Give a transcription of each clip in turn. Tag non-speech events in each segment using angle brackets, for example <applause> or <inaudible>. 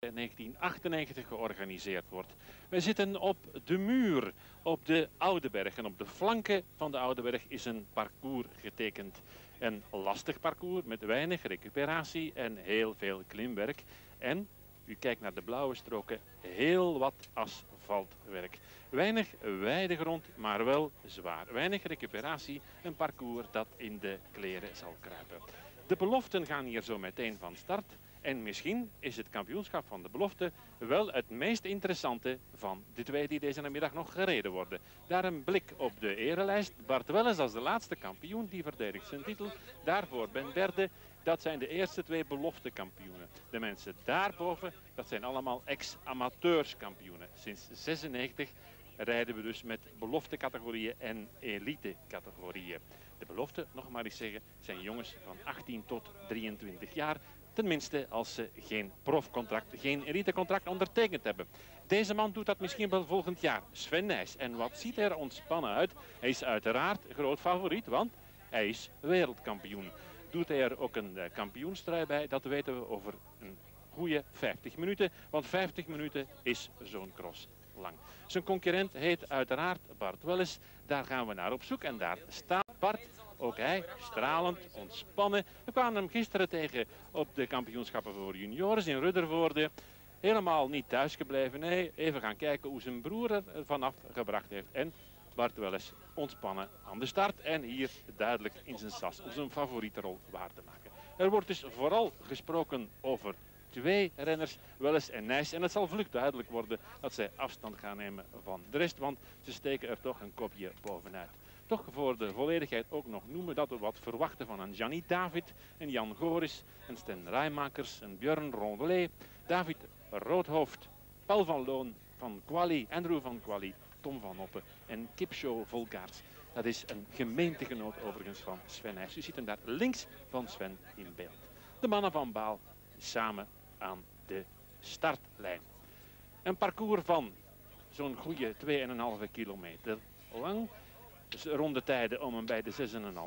1998 georganiseerd wordt. We zitten op de muur, op de Oude Berg. En op de flanken van de Oude Berg is een parcours getekend. Een lastig parcours met weinig recuperatie en heel veel klimwerk. En, u kijkt naar de blauwe stroken, heel wat asfaltwerk. Weinig wijde grond, maar wel zwaar. Weinig recuperatie, een parcours dat in de kleren zal kruipen. De beloften gaan hier zo meteen van start. En misschien is het kampioenschap van de belofte wel het meest interessante van de twee die deze namiddag nog gereden worden. Daar een blik op de erelijst. Bart Welles als de laatste kampioen, die verdedigt zijn titel. Daarvoor Ben derde. Dat zijn de eerste twee beloftekampioenen. De mensen daarboven, dat zijn allemaal ex-amateurskampioenen. Sinds 96 rijden we dus met beloftecategorieën en elite-categorieën. De belofte, nog maar eens zeggen, zijn jongens van 18 tot 23 jaar. Tenminste als ze geen profcontract, geen elitecontract ondertekend hebben. Deze man doet dat misschien wel volgend jaar. Sven Nijs. En wat ziet er ontspannen uit? Hij is uiteraard groot favoriet, want hij is wereldkampioen. Doet hij er ook een uh, kampioenstrui bij? Dat weten we over een goede 50 minuten. Want 50 minuten is zo'n cross lang. Zijn concurrent heet uiteraard Bart Welles. Daar gaan we naar op zoek en daar staat Bart. Ook hij stralend, ontspannen. We kwamen hem gisteren tegen op de kampioenschappen voor junioren in Ruddervoorde. Helemaal niet thuisgebleven. Nee, even gaan kijken hoe zijn broer er vanaf gebracht heeft. En Bart Welles ontspannen aan de start. En hier duidelijk in zijn sas om zijn favoriete rol waar te maken. Er wordt dus vooral gesproken over twee renners, Welles en Nijs. En het zal vlug duidelijk worden dat zij afstand gaan nemen van de rest, want ze steken er toch een kopje bovenuit. Toch voor de volledigheid ook nog noemen dat we wat verwachten van een David, een Jan Goris, een Sten Rijmakers, een Björn Rondelet, David Roodhoofd, Paul van Loon van Quali, Andrew van Quali, Tom van Oppen en Kipshow Volkaars. Dat is een gemeentegenoot overigens van Sven Nijs. U ziet hem daar links van Sven in beeld. De mannen van Baal samen aan de startlijn. Een parcours van zo'n goede 2,5 kilometer lang. Dus rondetijden om en bij de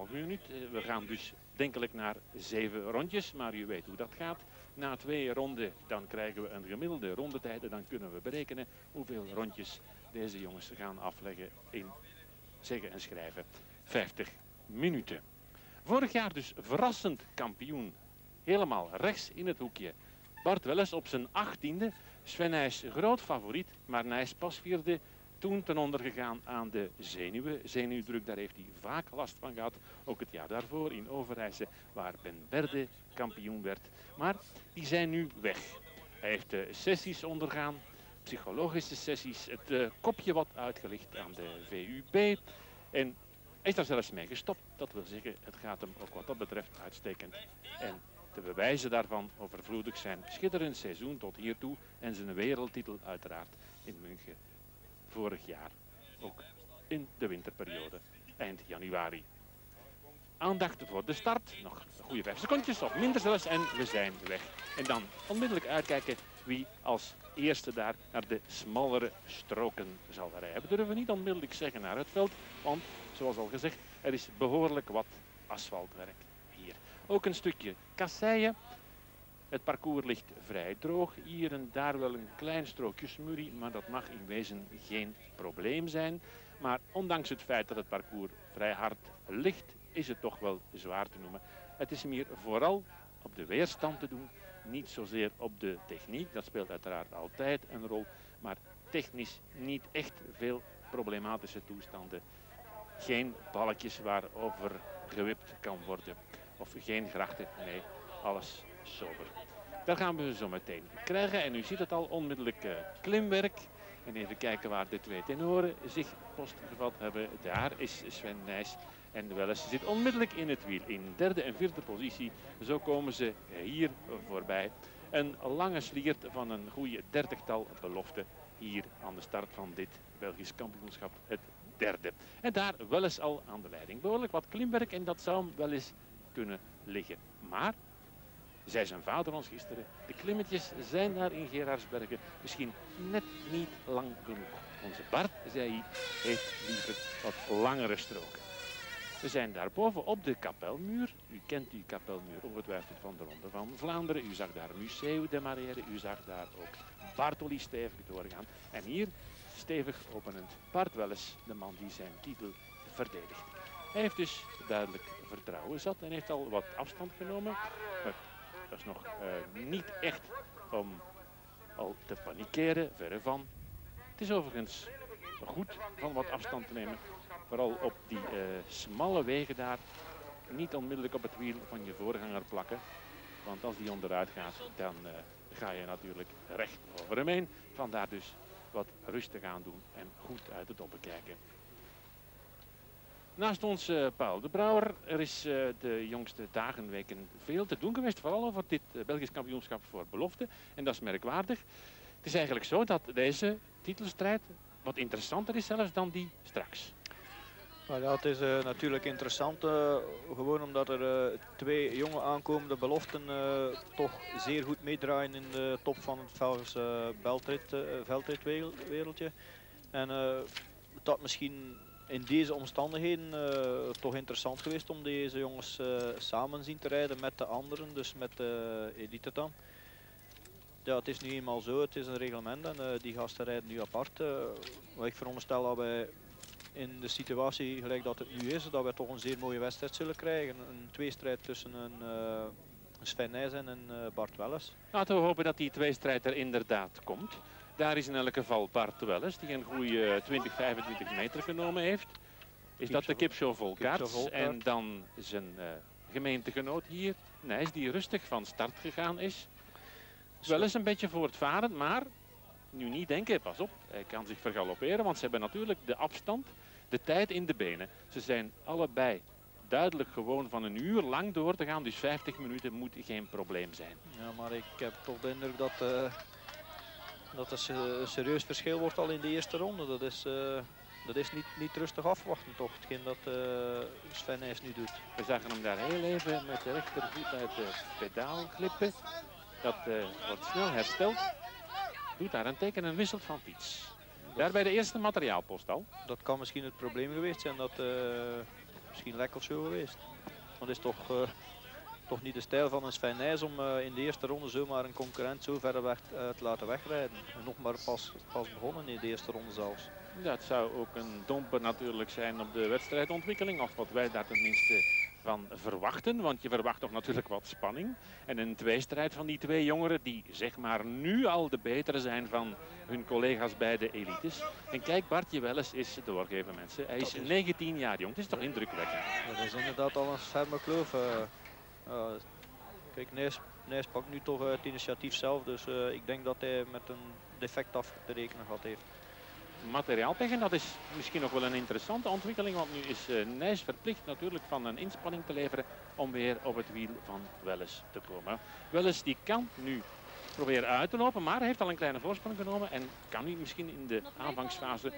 6,5 minuut. Eh, we gaan dus denkelijk naar zeven rondjes, maar u weet hoe dat gaat. Na twee ronden dan krijgen we een gemiddelde rondetijden. Dan kunnen we berekenen hoeveel rondjes deze jongens gaan afleggen in zeggen en schrijven 50 minuten. Vorig jaar dus verrassend kampioen. Helemaal rechts in het hoekje. Bart Welles op zijn achttiende. Sven Nijs groot favoriet, maar Nijs pas vierde. Toen ten onder gegaan aan de zenuwen. Zenuwdruk, daar heeft hij vaak last van gehad. Ook het jaar daarvoor in Overijse, waar Ben Berde kampioen werd. Maar die zijn nu weg. Hij heeft sessies ondergaan, psychologische sessies, het uh, kopje wat uitgelicht aan de VUB. En is daar zelfs mee gestopt. Dat wil zeggen, het gaat hem ook wat dat betreft uitstekend. En de bewijzen daarvan overvloedig zijn schitterend seizoen tot hiertoe en zijn wereldtitel uiteraard in München vorig jaar. Ook in de winterperiode, eind januari. Aandacht voor de start. Nog een goede vijf secondjes of minder zelfs en we zijn weg. En dan onmiddellijk uitkijken wie als eerste daar naar de smallere stroken zal rijden. We durven niet onmiddellijk zeggen naar het veld, want zoals al gezegd, er is behoorlijk wat asfaltwerk hier. Ook een stukje kasseien. Het parcours ligt vrij droog. Hier en daar wel een klein strookje smurrie, maar dat mag in wezen geen probleem zijn. Maar ondanks het feit dat het parcours vrij hard ligt, is het toch wel zwaar te noemen. Het is meer vooral op de weerstand te doen, niet zozeer op de techniek. Dat speelt uiteraard altijd een rol, maar technisch niet echt veel problematische toestanden. Geen balkjes waarover gewipt kan worden. Of geen grachten, nee, alles Daar gaan we zo meteen krijgen. En u ziet het al, onmiddellijk uh, klimwerk. En even kijken waar de twee tenoren zich postgevat hebben. Daar is Sven Nijs. En Welles zit onmiddellijk in het wiel. In derde en vierde positie. Zo komen ze hier voorbij. Een lange sliert van een goede dertigtal beloften. Hier aan de start van dit Belgisch kampioenschap. Het derde. En daar Welles al aan de leiding. Behoorlijk wat klimwerk en dat zou wel eens kunnen liggen. Maar, zei zijn vader ons gisteren, de klimmetjes zijn daar in Gerardsbergen misschien net niet lang genoeg. Onze Bart, zei hij, heeft liever wat langere stroken. We zijn daarboven op de kapelmuur. U kent die kapelmuur ongetwijfeld van de Ronde van Vlaanderen. U zag daar Museu de Marière. U zag daar ook Bartoli stevig doorgaan. En hier stevig openend Bart Welles, de man die zijn titel verdedigt. Hij heeft dus duidelijk vertrouwen zat en heeft al wat afstand genomen. Maar dat is nog uh, niet echt om al te panikeren, verre van. Het is overigens goed van wat afstand te nemen. Vooral op die uh, smalle wegen daar. Niet onmiddellijk op het wiel van je voorganger plakken. Want als die onderuit gaat, dan uh, ga je natuurlijk recht over hem heen. Vandaar dus wat rustig aan doen en goed uit het doppen kijken. Naast ons uh, Paul de Brouwer. Er is uh, de jongste dagen, weken veel te doen geweest. Vooral over dit uh, Belgisch kampioenschap voor belofte. En dat is merkwaardig. Het is eigenlijk zo dat deze titelstrijd wat interessanter is zelfs dan die straks. Nou ja, het is natuurlijk interessant, gewoon omdat er twee jonge aankomende beloften toch zeer goed meedraaien in de top van het Belgische veldritwereldje. En dat misschien in deze omstandigheden toch interessant geweest om deze jongens samen zien te rijden met de anderen, dus met de elite dan. Ja, het is nu eenmaal zo, het is een reglement en die gasten rijden nu apart. ik veronderstel dat wij in de situatie gelijk dat het nu is, dat we toch een zeer mooie wedstrijd zullen krijgen. Een tweestrijd tussen een, uh, Sven Nijs en uh, Bart Welles. Laten we hopen dat die tweestrijd er inderdaad komt. Daar is in elk geval Bart Welles, die een goede 20, 25 meter genomen heeft. Is dat de Kipshow Volkaart? En dan zijn uh, gemeentegenoot hier, Nijs, die rustig van start gegaan is. Wel eens een beetje voortvarend, maar nu niet denken, pas op, hij kan zich vergalopperen, want ze hebben natuurlijk de afstand, de tijd in de benen. Ze zijn allebei duidelijk gewoon van een uur lang door te gaan, dus 50 minuten moet geen probleem zijn. Ja, maar ik heb toch de indruk dat, uh, dat er een serieus verschil wordt al in de eerste ronde. Dat is, uh, dat is niet, niet rustig afwachten toch, hetgeen dat uh, Sven Nijs nu doet. We zagen hem daar heel even met de rechtervoet uit de pedaal glippen. Dat wordt snel hersteld doet daar een teken en wisselt van fiets. Daar bij de eerste materiaalpost al. Dat kan misschien het probleem geweest zijn. Dat misschien lek of zo geweest. Want het is toch, toch niet de stijl van een Sven Nijs om uh, in de eerste ronde zomaar een concurrent zo ver weg te laten wegrijden. En nog maar pas, pas begonnen in de eerste ronde zelfs. Dat zou ook een domper natuurlijk zijn op de wedstrijdontwikkeling. Of wat wij daar tenminste van verwachten. Want je verwacht toch natuurlijk wat spanning. En een tweestrijd van die twee jongeren die zeg maar nu al de betere zijn van hun collega's bij de elites. En kijk, Bartje Welles is doorgeven mensen. Hij is, 19 jaar jong. Het is toch indrukwekkend. Dat is inderdaad al een ferme kloof. Uh, kijk, Nijs, Nijs pakt nu toch het initiatief zelf. Dus uh, ik denk dat hij met een defect af te rekenen gehad heeft materiaalpech. En dat is misschien nog wel een interessante ontwikkeling. Want nu is uh, Nijs verplicht natuurlijk van een inspanning te leveren om weer op het wiel van Welles te komen. Welles die kan nu proberen uit te lopen, maar heeft al een kleine voorsprong genomen. En kan nu misschien in de aanvangsfase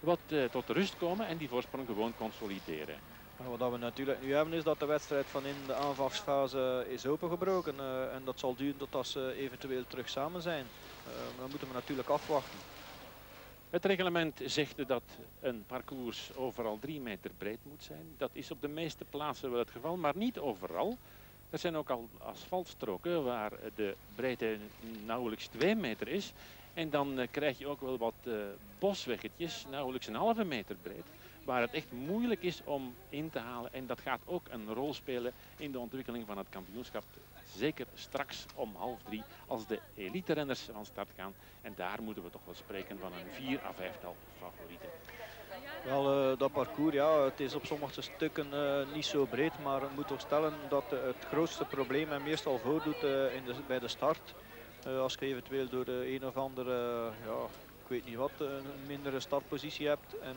wat uh, tot rust komen en die voorsprong gewoon consolideren. Wat we natuurlijk nu hebben is dat de wedstrijd van in de aanvangsfase is opengebroken. Uh, en dat zal duren totdat ze eventueel terug samen zijn. Uh, dan moeten we natuurlijk afwachten. Het reglement zegt dat een parcours overal drie meter breed moet zijn. Dat is op de meeste plaatsen wel het geval, maar niet overal. Er zijn ook al asfaltstroken waar de breedte nauwelijks 2 meter is. En dan uh, krijg je ook wel wat bosweggetjes, nauwelijks een halve meter breed. Waar het echt moeilijk is om in te halen. En dat gaat ook een rol spelen in de ontwikkeling van het kampioenschap. Zeker straks om half drie als de elite-renners van start gaan. En daar moeten we toch wel spreken van een vier à vijftal favorieten. Wel, uh, dat parcours, ja, het is op sommige stukken uh, niet zo breed, maar ik moet toch stellen dat het grootste probleem hem meestal voordoet in de, bij de start. als je eventueel door de een of andere, ja, ik weet niet wat, een mindere startpositie hebt. En,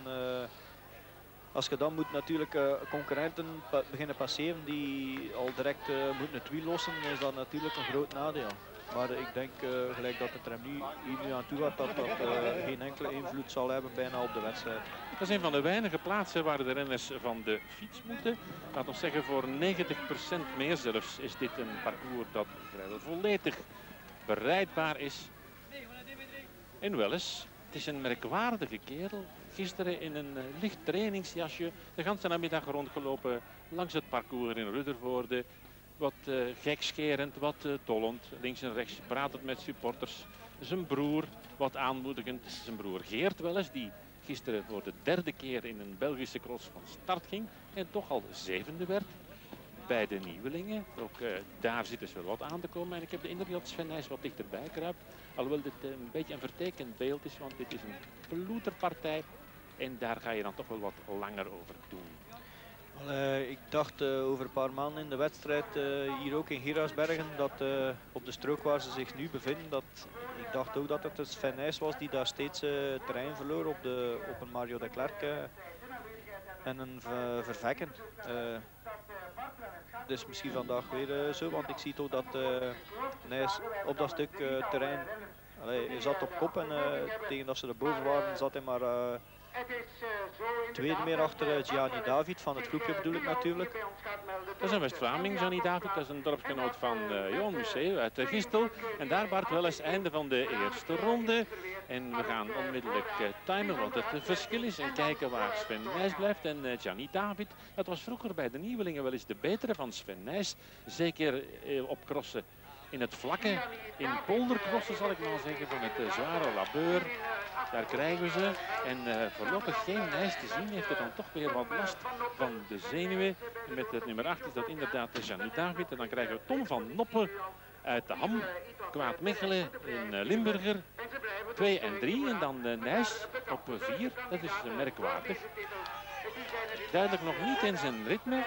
als je dan moet natuurlijk uh, concurrenten beginnen passeren die al direct uh, moeten het wiel lossen, is dat natuurlijk een groot nadeel. Maar ik denk uh, gelijk dat het er nu, hier nu aan toe gaat, dat dat geen enkele invloed zal hebben bijna op de wedstrijd. Dat is een van de weinige plaatsen waar de renners van de fiets moeten. Laat ons zeggen voor 90% meer zelfs is dit een parcours dat volledig bereidbaar is. En wel eens Het is een merkwaardige kerel. Gisteren in een uh, licht trainingsjasje de ganse namiddag rondgelopen langs het parcours in Ruddervoorde. Wat uh, gekscherend, wat uh, links en rechts pratend met supporters. Zijn broer, wat aanmoedigend. Zijn broer Geert wel eens, die gisteren voor de derde keer in een Belgische cross van start ging. En toch al zevende werd bij de nieuwelingen. Ook uh, daar zitten ze wel wat aan te komen. En ik heb de indruk dat Sven Nijs wat dichterbij kruipt. Alhoewel dit een beetje een vertekend beeld is, want dit is een ploeterpartij. En daar ga je dan toch wel wat langer over doen. Uh, ik dacht over een paar maanden in de wedstrijd hier ook in Gerasbergen dat op de strook waar ze zich nu bevinden, dat ik dacht ook dat het Sven Nijs was die daar steeds terrein verloor op, de, op een Mario de Klerk en een vervekken. Dus misschien vandaag weer zo, want ik zie toch dat Nijs op dat stuk terrein, zat op kop en tegen dat ze erboven waren zat hij maar tweede meer achter Gianni David van het groepje bedoel ik natuurlijk. Dat is een West-Vlaming, Gianni David, dat is een dorpsgenoot van Johan Museeuw uit Gistel. En daar Bart wel eens einde van de eerste ronde. En we gaan onmiddellijk uh, timen wat het verschil is en kijken waar Sven Nijs blijft. En uh, Gianni David, dat was vroeger bij de nieuwelingen wel eens de betere van Sven Nijs. Zeker uh, op crossen in het vlakke, in poldercrossen zal ik maar zeggen, van het zware labeur. Daar krijgen we ze. En voorlopig geen Nijs te zien, heeft het dan toch weer wat last van de zenuwen. met het nummer 8 is dat inderdaad Gianni David. En dan krijgen we Tom van Noppen uit de Ham. Kwaad Mechelen in Limburger. 2 en 3 en dan uh, Nijs op 4. Dat is uh, merkwaardig. Duidelijk nog niet in zijn ritme.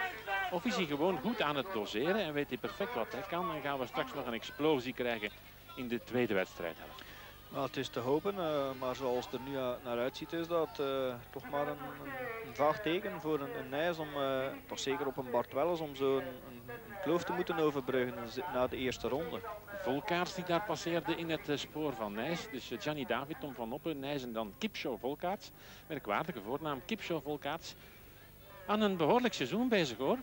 Of is hij gewoon goed aan het doseren en weet hij perfect wat hij kan. En gaan we straks nog een explosie krijgen in de tweede wedstrijd. Nou, het is te hopen, uh, maar zoals het er nu naar uitziet is dat uh, toch maar een, een, vaag teken voor een, een Nijs om, uh, toch zeker op een Bart Welles, om zo een, een, kloof te moeten overbruggen na de eerste ronde. Volkaars die daar passeerde in het spoor van Nijs. Dus Gianni David, Tom van Oppen, Nijs en dan Kipshow Volkaerts. Merkwaardige voornaam, Kipshow Volkaerts. Aan een behoorlijk seizoen bezig hoor.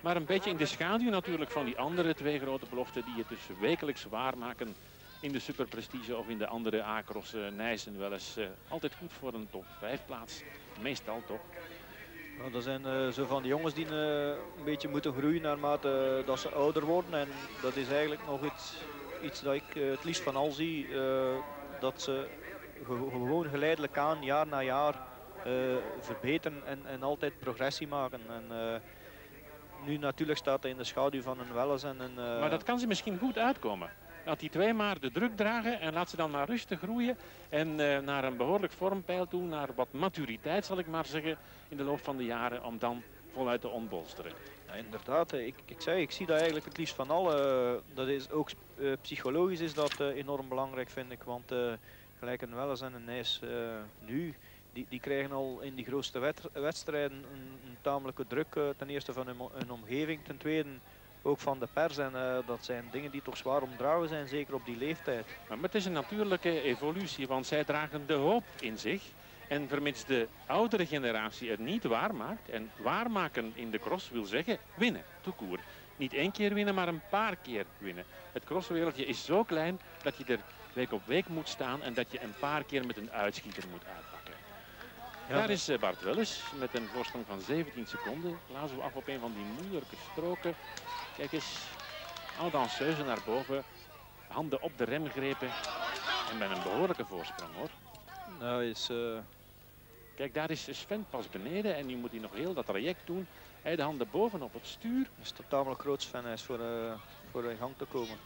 Maar een beetje in de schaduw natuurlijk van die andere twee grote beloften die het dus wekelijks waarmaken in de superprestige of in de andere A-cross uh, Nijssen wel eens uh, altijd goed voor een top 5 plaats. Meestal toch. Nou, dat zijn uh, zo van die jongens die een beetje moeten groeien naarmate dat ze ouder worden. En dat is eigenlijk nog iets, iets dat ik het liefst van al zie. dat ze gewoon geleidelijk aan, jaar na jaar, verbeteren en, en altijd progressie maken. En, nu natuurlijk staat hij in de schaduw van een Welles en een... Maar dat kan ze misschien goed uitkomen. Laat die twee maar de druk dragen en laat ze dan maar rustig groeien. En uh, naar een behoorlijk vormpeil toe, naar wat maturiteit zal ik maar zeggen in de loop van de jaren. Om dan voluit te ontbolsteren. Ja, inderdaad, ik, ik, zei, ik zie dat eigenlijk het liefst van alle. Dat is ook uh, psychologisch is dat uh, enorm belangrijk vind ik. Want gelijk een Welles en een Nijs nu, die, die krijgen al in die grootste wedstrijden een, een tamelijke druk. ten eerste van hun, omgeving, ten tweede ook van de pers. En uh, dat zijn dingen die toch zwaar omdragen zijn, zeker op die leeftijd. Maar het is een natuurlijke evolutie, want zij dragen de hoop in zich. En vermits de oudere generatie het niet waarmaakt, en waarmaken in de cross wil zeggen winnen, toekoer. Niet één keer winnen, maar een paar keer winnen. Het crosswereldje is zo klein dat je er week op week moet staan en dat je een paar keer met een uitschieter moet uitpakken. Ja, Daar is Bart Welles met een voorsprong van 17 seconden. Lazen we af op een van die moeilijke stroken. Kijk eens, al danseuse naar boven. Handen op de remgrepen. En met een behoorlijke voorsprong hoor. Nou is... Uh... Kijk, daar is Sven pas beneden en nu moet hij nog heel dat traject doen. Hij de handen boven op het stuur. Dat is totaal nog groot Sven is voor, uh, voor in gang te komen.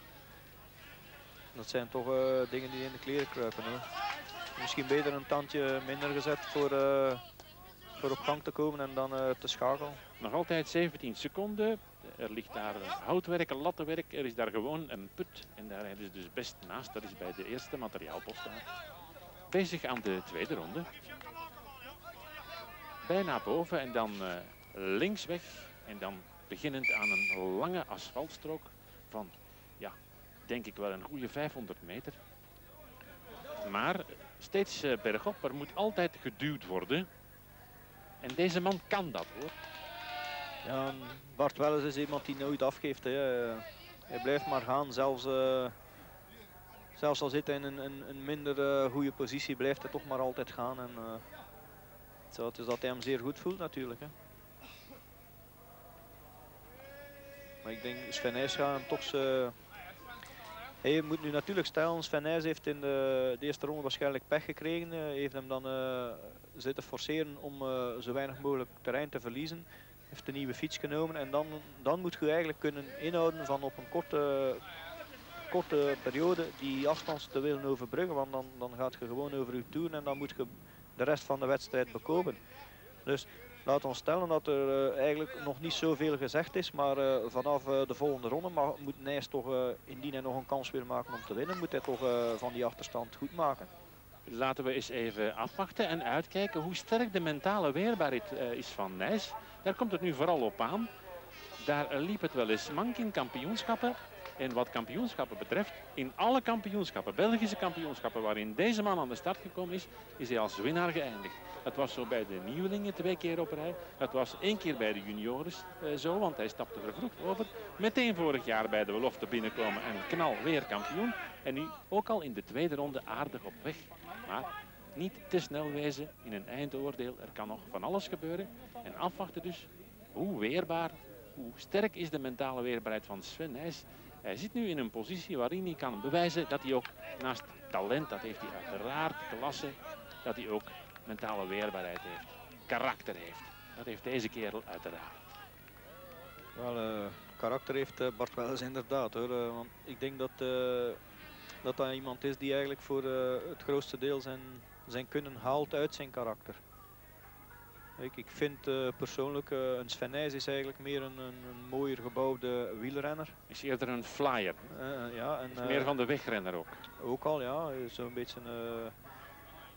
Dat zijn toch uh, dingen die in de kleren kruipen hoor. Misschien beter een tandje minder gezet voor, voor op gang te komen en dan te schakelen. Nog altijd 17 seconden. Er ligt daar houtwerk, lattenwerk. Er is daar gewoon een put. En daar hebben ze dus best naast. Dat is bij de eerste materiaalpost daar. Bezig aan de tweede ronde. Bijna boven en dan uh, links weg. En dan beginnend aan een lange asfaltstrook van, ja, denk ik wel een goede 500 meter. Maar steeds uh, bergop. Er moet altijd geduwd worden. En deze man kan dat hoor. Bart Welles is iemand die nooit afgeeft. Hè. Hij blijft maar gaan, zelfs uh, zelfs al zit hij in een, een, een minder goede positie, blijft hij toch maar altijd gaan. En, het is dat hij hem zeer goed voelt natuurlijk. Hè. Maar ik denk Sven hem toch hij moet nu natuurlijk stellen, Sven Nys heeft in de, de, eerste ronde waarschijnlijk pech gekregen. Hij heeft hem dan uh, zitten forceren om uh, zo weinig mogelijk terrein te verliezen. Heeft een nieuwe fiets genomen en dan, dan moet je eigenlijk kunnen inhouden van op een korte, korte periode die afstand te willen overbruggen. Want dan, dan gaat je gewoon over je toer en dan moet je de rest van de wedstrijd bekomen. Dus laat ons stellen dat er uh, eigenlijk nog niet zoveel gezegd is. Maar uh, vanaf uh, de volgende ronde moet Nijs toch, indien hij nog een kans wil maken om te winnen, moet hij toch van die achterstand goed maken. Laten we eens even afwachten en uitkijken hoe sterk de mentale weerbaarheid is van Nijs. Daar komt het nu vooral op aan. Daar liep het wel eens mank in kampioenschappen. En wat kampioenschappen betreft, in alle kampioenschappen, Belgische kampioenschappen waarin deze man aan de start gekomen is, is hij als winnaar geëindigd. Het was zo bij de nieuwelingen twee keer op rij. Het was één keer bij de juniores eh, zo, want hij stapte er vroeg over. Meteen vorig jaar bij de belofte binnenkomen en knal weer kampioen. En nu ook al in de tweede ronde aardig op weg. Maar niet te snel wezen in een eindoordeel. Er kan nog van alles gebeuren. En afwachten dus hoe weerbaar, hoe sterk is de mentale weerbaarheid van Sven Nijs. Hij zit nu in een positie waarin hij kan bewijzen dat hij ook naast talent, dat heeft hij uiteraard, klasse, dat hij ook mentale weerbaarheid heeft, karakter heeft. Dat heeft deze kerel uiteraard. Wel, uh, karakter heeft uh, Bart wel eens inderdaad hoor. Uh, want ik denk dat, dat dat iemand is die eigenlijk voor het grootste deel zijn, zijn kunnen haalt uit zijn karakter. Ik, ik vind uh, persoonlijk uh, een Sven is eigenlijk meer een, een, een, mooier gebouwde wielrenner. Is eerder een flyer. Uh, ja, en, meer van de wegrenner ook. Ook al, ja. Zo'n beetje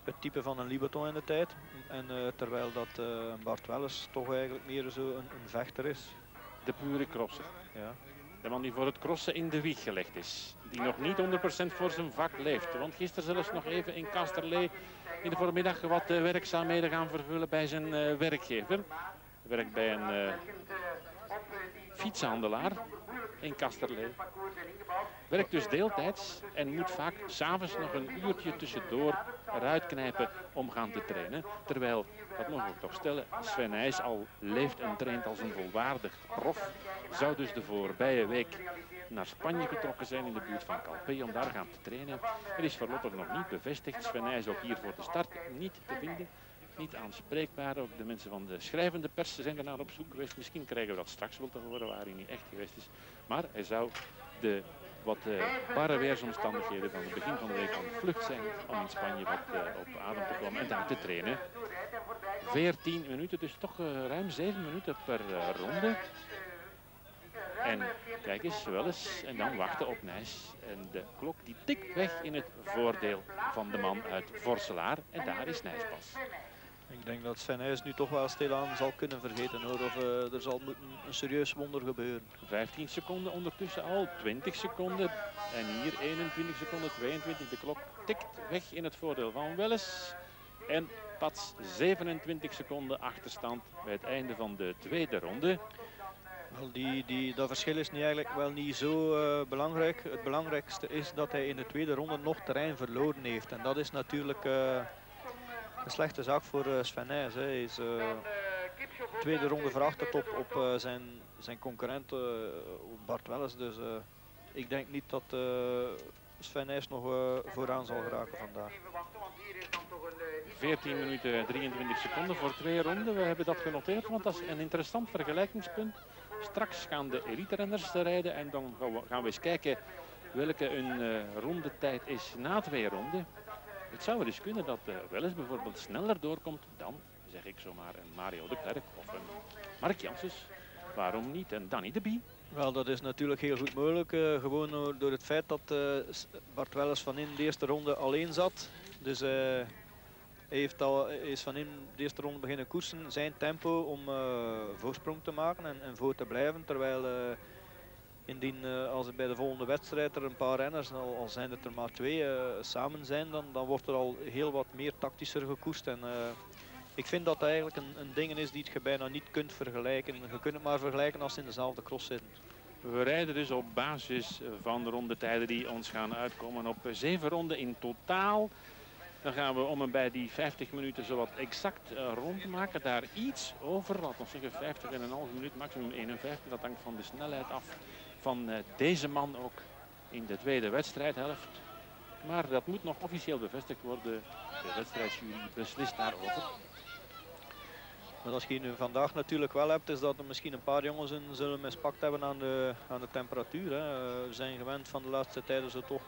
het type van een Libaton in de tijd. En terwijl dat Bart Welles toch eigenlijk meer zo een, een vechter is. De pure crosser. Ja. De man die voor het crossen in de wieg gelegd is. Die nog niet 100% voor zijn vak leeft. Want gisteren zelfs nog even in Kasterlee in de voormiddag wat uh, werkzaamheden gaan vervullen bij zijn uh, werkgever. Werkt bij een uh, fietshandelaar in Kasterlee. Werkt dus deeltijds en moet vaak s'avonds nog een uurtje tussendoor eruit knijpen om gaan te trainen. Terwijl, dat mogen we toch stellen, Sven Nijs al leeft en traint als een volwaardig prof. Zou dus de voorbije week naar Spanje getrokken zijn in de buurt van Calpe om daar gaan te trainen. Er is voorlopig nog niet bevestigd. Sven is ook hier voor de start niet te vinden. Niet aanspreekbaar. Ook de mensen van de schrijvende pers zijn er naar op zoek geweest. Misschien krijgen we dat straks wel te horen waar hij niet echt geweest is. Maar hij zou de wat uh, barre weersomstandigheden van het begin van de week aan vlucht zijn om in Spanje wat uh, op adem te komen en daar te trainen. 14 minuten, dus toch uh, ruim 7 minuten per ronde. En kijk eens, wel eens. En dan wachten op Nijs. En de klok die tikt weg in het voordeel van de man uit Vorselaar. En daar is Nijs pas. Ik denk dat Sven Nijs nu toch wel stilaan zal kunnen vergeten hoor. Of uh, er zal moeten een serieus wonder gebeuren. 15 seconden ondertussen al, 20 seconden. En hier 21 seconden, 22. De klok tikt weg in het voordeel van Welles. En pas 27 seconden achterstand bij het einde van de tweede ronde. Wel, die, die, dat verschil is nu eigenlijk wel niet zo uh, belangrijk. Het belangrijkste is dat hij in de tweede ronde nog terrein verloren heeft. En dat is natuurlijk uh, een slechte zaak voor uh, Sven. Hè. Hij is de tweede ronde verachterd op, op zijn, zijn concurrent Bart Welles. Dus ik denk niet dat Sven Nys nog vooraan zal geraken vandaag. 14 minuten 23 seconden voor twee ronden. We hebben dat genoteerd, want dat is een interessant vergelijkingspunt. Straks gaan de elite-renners rijden en dan gaan we eens kijken welke uh, rondetijd is na twee ronden. Het zou wel eens kunnen dat uh, wel eens bijvoorbeeld sneller doorkomt dan, zeg ik zomaar, een Mario de Klerk of een Mark Janssens. Waarom niet een Danny de Bie? Wel, dat is natuurlijk heel goed mogelijk. Uh, gewoon door het feit dat uh, Bart Welles van in de eerste ronde alleen zat. Dus hij heeft al, is van in de eerste ronde beginnen koersen, zijn tempo om voorsprong te maken en, en, voor te blijven. Terwijl indien uh, als er bij de volgende wedstrijd er een paar renners, al, al zijn het er maar twee, samen zijn, dan, dan wordt er al heel wat meer tactischer gekoerst. En, ik vind dat eigenlijk een, een ding is die je bijna niet kunt vergelijken. Je kunt het maar vergelijken als ze in dezelfde cross zitten. We rijden dus op basis van de rondetijden die ons gaan uitkomen op zeven ronden in totaal. Dan gaan we om en bij die 50 minuten zowat exact rondmaken. Daar iets over, laten we zeggen 50 en een half minuut, maximum 51. Dat hangt van de snelheid af van uh, deze man ook in de tweede wedstrijdhelft. Maar dat moet nog officieel bevestigd worden. De wedstrijdjury beslist daarover. Maar als je nu vandaag natuurlijk wel hebt, is dat er misschien een paar jongens in zullen mispakt hebben aan de, aan de temperatuur. Hè. We zijn gewend van de laatste tijden zo toch.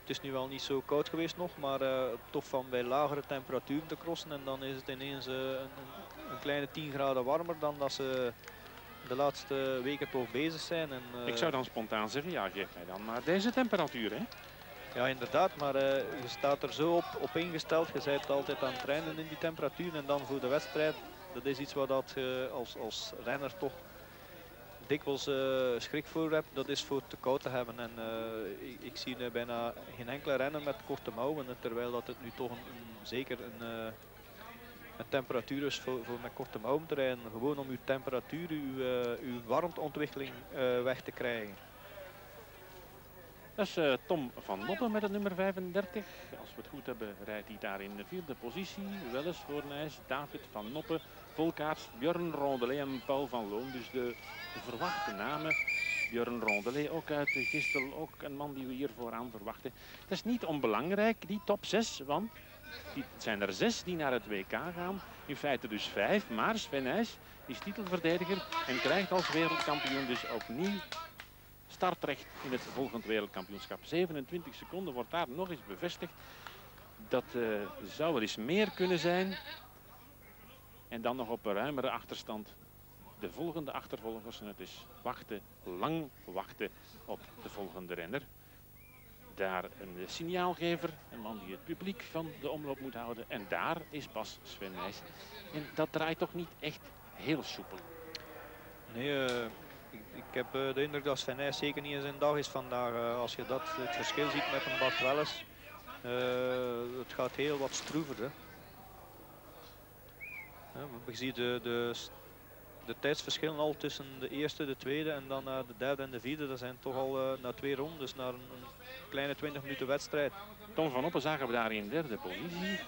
Het is nu wel niet zo koud geweest nog, maar uh, toch van bij lagere temperaturen te crossen. En dan is het ineens een, een, kleine 10 graden warmer dan dat ze de laatste weken toch bezig zijn. En, uh, Ik zou dan spontaan zeggen, ja geef mij dan maar deze temperatuur hè. Ja, inderdaad, maar uh, je staat er zo op, op ingesteld. Je bent altijd aan het trainen in die temperatuur en dan voor de wedstrijd dat is iets waar dat je als, als renner toch dikwijls uh, schrik voor hebt. Dat is voor te koud te hebben. En uh, ik, ik, zie uh, bijna geen enkele rennen met korte mouwen. Terwijl dat het nu toch een, een zeker een, een, temperatuur is voor, voor met korte mouwen te rijden. Gewoon om uw temperatuur, uw, uw warmteontwikkeling weg te krijgen. Dat is uh, Tom van Noppen met het nummer 35. Als we het goed hebben rijdt hij daar in de vierde positie. Welles voor Nijs, David van Noppen, Volkaars, Björn Rondelet en Paul van Loon. Dus de, de verwachte namen. Björn Rondelet ook uit Gistel, ook een man die we hier vooraan verwachten. Het is niet onbelangrijk, die top 6, want het zijn er zes die naar het WK gaan. In feite dus vijf, maar Sven is titelverdediger en krijgt als wereldkampioen dus opnieuw startrecht in het volgend wereldkampioenschap. 27 seconden wordt daar nog eens bevestigd. Dat uh, zou wel eens meer kunnen zijn. En dan nog op een ruimere achterstand de volgende achtervolgers. En het is wachten, lang wachten op de volgende renner. Daar een signaalgever, een man die het publiek van de omloop moet houden. En daar is Bas Sven Nijs. En dat draait toch niet echt heel soepel. Nee, uh, ik, ik, heb uh, de indruk dat Sven Nijs zeker niet in zijn dag is vandaag. Uh, als je dat, het verschil ziet met een Bart Welles. het gaat heel wat stroever. Je ziet de, de, de tijdsverschillen al tussen de eerste, de tweede en dan naar de derde en de vierde. Dat zijn toch al uh, na twee rondes, naar een, een, kleine 20 minuten wedstrijd. Tom van Oppen zagen we daar in derde positie.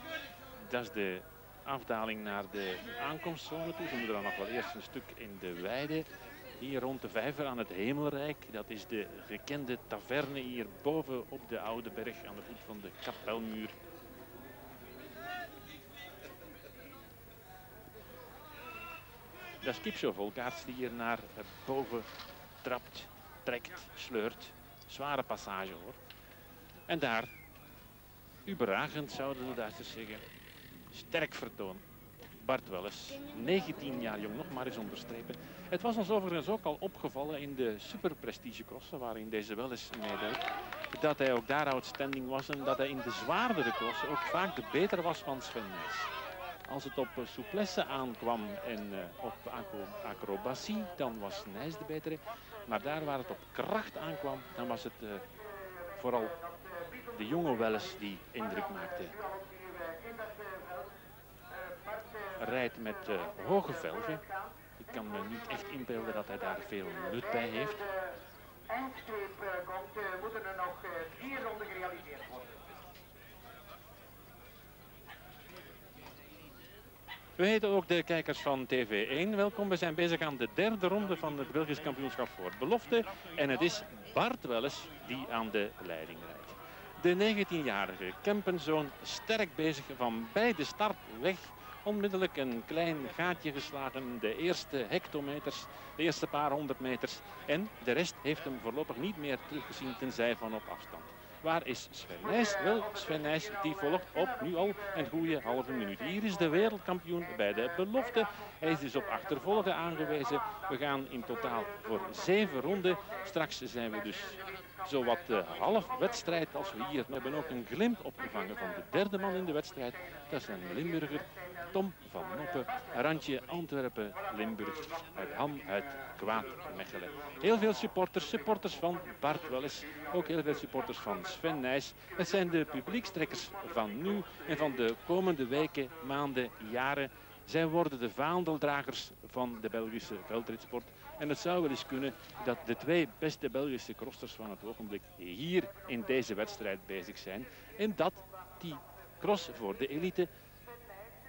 Dat is de afdaling naar de aankomstzone toe. Ze moeten dan nog wel eerst een stuk in de weide. Hier rond de vijver aan het Hemelrijk. Dat is de gekende taverne hier boven op de Oude Berg aan de voet van de kapelmuur. Dat is Kipshow Volkaerts die hier naar boven trapt, trekt, sleurt. Zware passage hoor. En daar, überragend zouden de Duitsers zeggen, sterk vertoon. Bart Welles, 19 jaar jong, nog maar eens onderstrepen. Het was ons overigens ook al opgevallen in de super crossen waarin deze Welles meedeed, dat hij ook daar outstanding was en dat hij in de zwaardere crossen ook vaak de beter was van Sven Nys. Als het op eh, souplesse aankwam en uh, op acrobatie, dan was Nijs de betere. Maar daar waar het op kracht aankwam, dan was het uh, vooral de jonge Welles die indruk maakte. Rijdt met hoge velgen. Ik kan me niet echt inbeelden dat hij daar veel nut bij heeft. Eindstreep komt, moeten er nog vier ronden gerealiseerd worden. We heten ook de kijkers van TV1 welkom. We zijn bezig aan de derde ronde van het Belgisch kampioenschap voor belofte. En het is Bart Welles die aan de leiding rijdt. De 19-jarige Kempenzoon sterk bezig van bij de start weg. Onmiddellijk een klein gaatje geslagen. De eerste hectometers, de eerste paar honderd meters. En de rest heeft hem voorlopig niet meer teruggezien tenzij van op afstand. Waar is Sven Nijs? Wel, Sven Nijs die volgt op nu al een goede halve minuut. Hier is de wereldkampioen bij de belofte. Hij is dus op achtervolgen aangewezen. We gaan in totaal voor zeven ronden. Straks zijn we dus zowat de half wedstrijd als we hier. We hebben ook een glimp opgevangen van de derde man in de wedstrijd. Dat is Limburger, Tom van Noppen, randje Antwerpen, Limburg, uit Ham, uit Kwaad, Mechelen. Heel veel supporters, supporters van Bart Welles, ook heel veel supporters van Sven Nijs. Het zijn de publiekstrekkers van nu en van de komende weken, maanden, jaren. Zij worden de vaandeldragers van de Belgische veldritsport. En het zou wel eens kunnen dat de twee beste Belgische crossers van het ogenblik hier in deze wedstrijd bezig zijn. En dat die cross voor de elite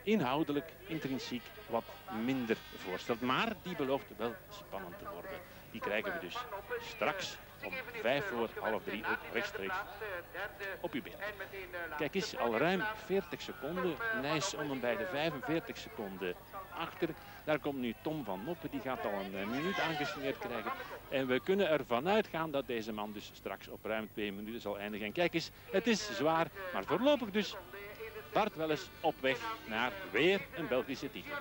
inhoudelijk, intrinsiek wat minder voorstelt. Maar die belooft wel spannend te worden. Die krijgen we dus straks om vijf voor half drie ook rechtstreeks op uw beeld. Kijk eens, al ruim 40 seconden. Nijs om en bij de 45 seconden achter. Daar komt nu Tom van Noppen, die gaat al een minuut aangesmeerd krijgen. En we kunnen ervan uitgaan dat deze man dus straks op ruim twee minuten zal eindigen. En kijk eens, het is zwaar, maar voorlopig dus Bart Welles op weg naar weer een Belgische titel.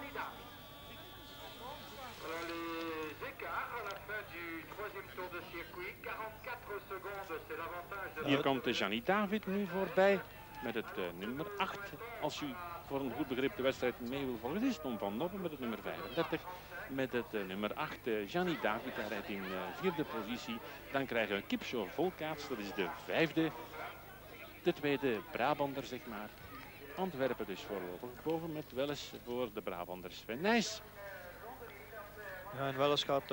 Hier komt Jannie David nu voorbij met het uh, nummer 8. Als u voor een goed begrip de wedstrijd mee wil volgen, is Tom van Noppen met het nummer 35. Met het uh, nummer 8, uh, Gianni David, hij rijdt in vierde positie. Dan krijgen we Kipshow Volkaats, dat is de vijfde. De tweede Brabander, zeg maar. Antwerpen dus voorlopig boven met Welles voor de Brabanders. Sven Nijs. Ja, en Welles gaat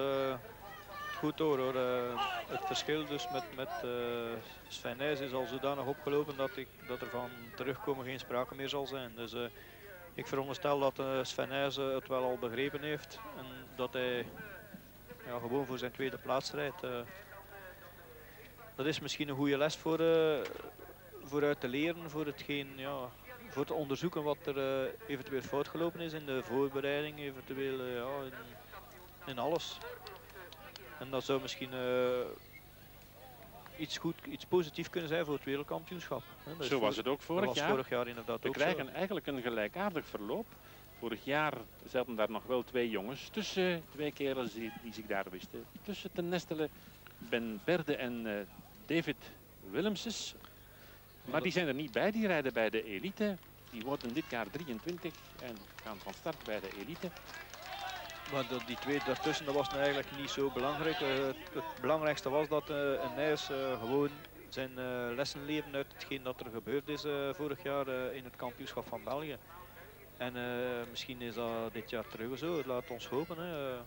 goed door hoor. Uh, het verschil dus met, met uh, Sven Nijs is al zodanig opgelopen dat, ik, dat er van terugkomen geen sprake meer zal zijn. Dus ik veronderstel dat Sven Nijs het wel al begrepen heeft en dat hij ja, gewoon voor zijn tweede plaats rijdt. dat is misschien een goede les voor, vooruit te leren voor hetgeen ja, voor te onderzoeken wat er uh, eventueel fout gelopen is in de voorbereiding, eventueel uh, ja, in, alles. En dat zou misschien uh, iets, goed, iets positiefs kunnen zijn voor het wereldkampioenschap. Hè. Zo was het ook vorig jaar. vorig jaar inderdaad We ook krijgen zo. eigenlijk een gelijkaardig verloop. Vorig jaar zaten daar nog wel twee jongens tussen, twee kerels die, die zich daar wisten. Tussen ten nestelen Ben Berde en David Willemses. Maar die zijn er niet bij, die rijden bij de elite. Die worden dit jaar 23 en gaan van start bij de elite. Maar die twee daartussen dat was nou eigenlijk niet zo belangrijk. Uh, het, belangrijkste was dat uh, een Nijs uh, gewoon zijn lessen leren uit hetgeen dat er gebeurd is vorig jaar in het kampioenschap van België. En misschien is dat dit jaar terug zo, laat ons hopen. Hè.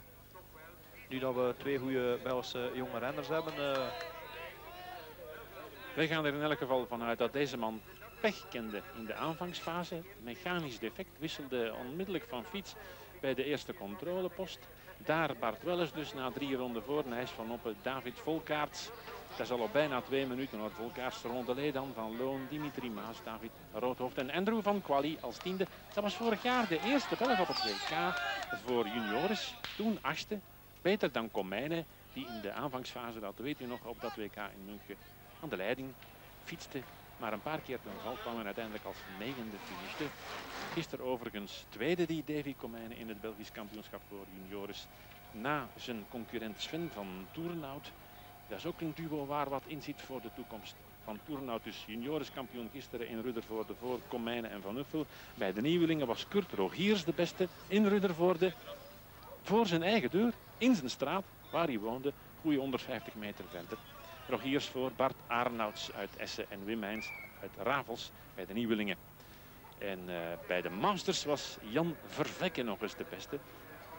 nu dat we twee goede Belgische jonge renners hebben, wij gaan er in elk geval vanuit dat deze man pech kende in de aanvangsfase. Mechanisch defect wisselde onmiddellijk van fiets bij de eerste controlepost. Daar Bart Welles dus na drie ronden voor. Nijs van Oppen, David Volkaerts. Dat is al op bijna twee minuten. Hoor. Volkaerts, Ronde dan van Loon, Dimitri Maas, David Roodhoofd en Andrew van Quali als tiende. Dat was vorig jaar de eerste Belg op het WK voor junioren. Toen achtste. Beter dan Komijnen, die in de aanvangsfase, dat weet u nog, op dat WK in München aan de leiding. Fietste maar een paar keer ten val kwam en uiteindelijk als negende finishte. Gisteren overigens tweede die Davy Komijnen in het Belgisch kampioenschap voor juniores. Na zijn concurrent Sven van Toernout. Dat is ook een duo waar wat in zit voor de toekomst. Van Toernout dus junioreskampioen gisteren in Ruddervoorde voor Komijnen en Van Uffel. Bij de nieuwelingen was Kurt Rogiers de beste in Ruddervoorde. Voor zijn eigen deur, in zijn straat, waar hij woonde. Goeie 150 meter verder. Rogiers voor Bart Arnouds uit Essen en Wim Heijns uit Ravels bij de Nieuwelingen. En uh, bij de Masters was Jan Vervekke nog eens de beste.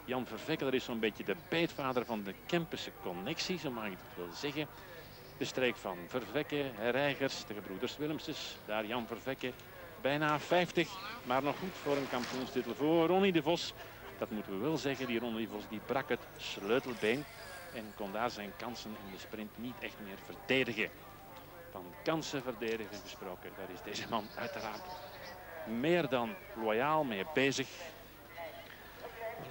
Jan Vervekke, dat is zo'n beetje de beetvader van de Kempische connectie, zo mag ik het wel zeggen. De streek van Vervekke, Reigers, de gebroeders Willemses, daar Jan Vervekke. Bijna 50, maar nog goed voor een kampioenstitel voor Ronnie de Vos. Dat moeten we wel zeggen, die Ronnie de Vos die brak het sleutelbeen en kon daar zijn kansen in de sprint niet echt meer verdedigen. Van kansen verdedigen gesproken, daar is deze man uiteraard meer dan loyaal mee bezig.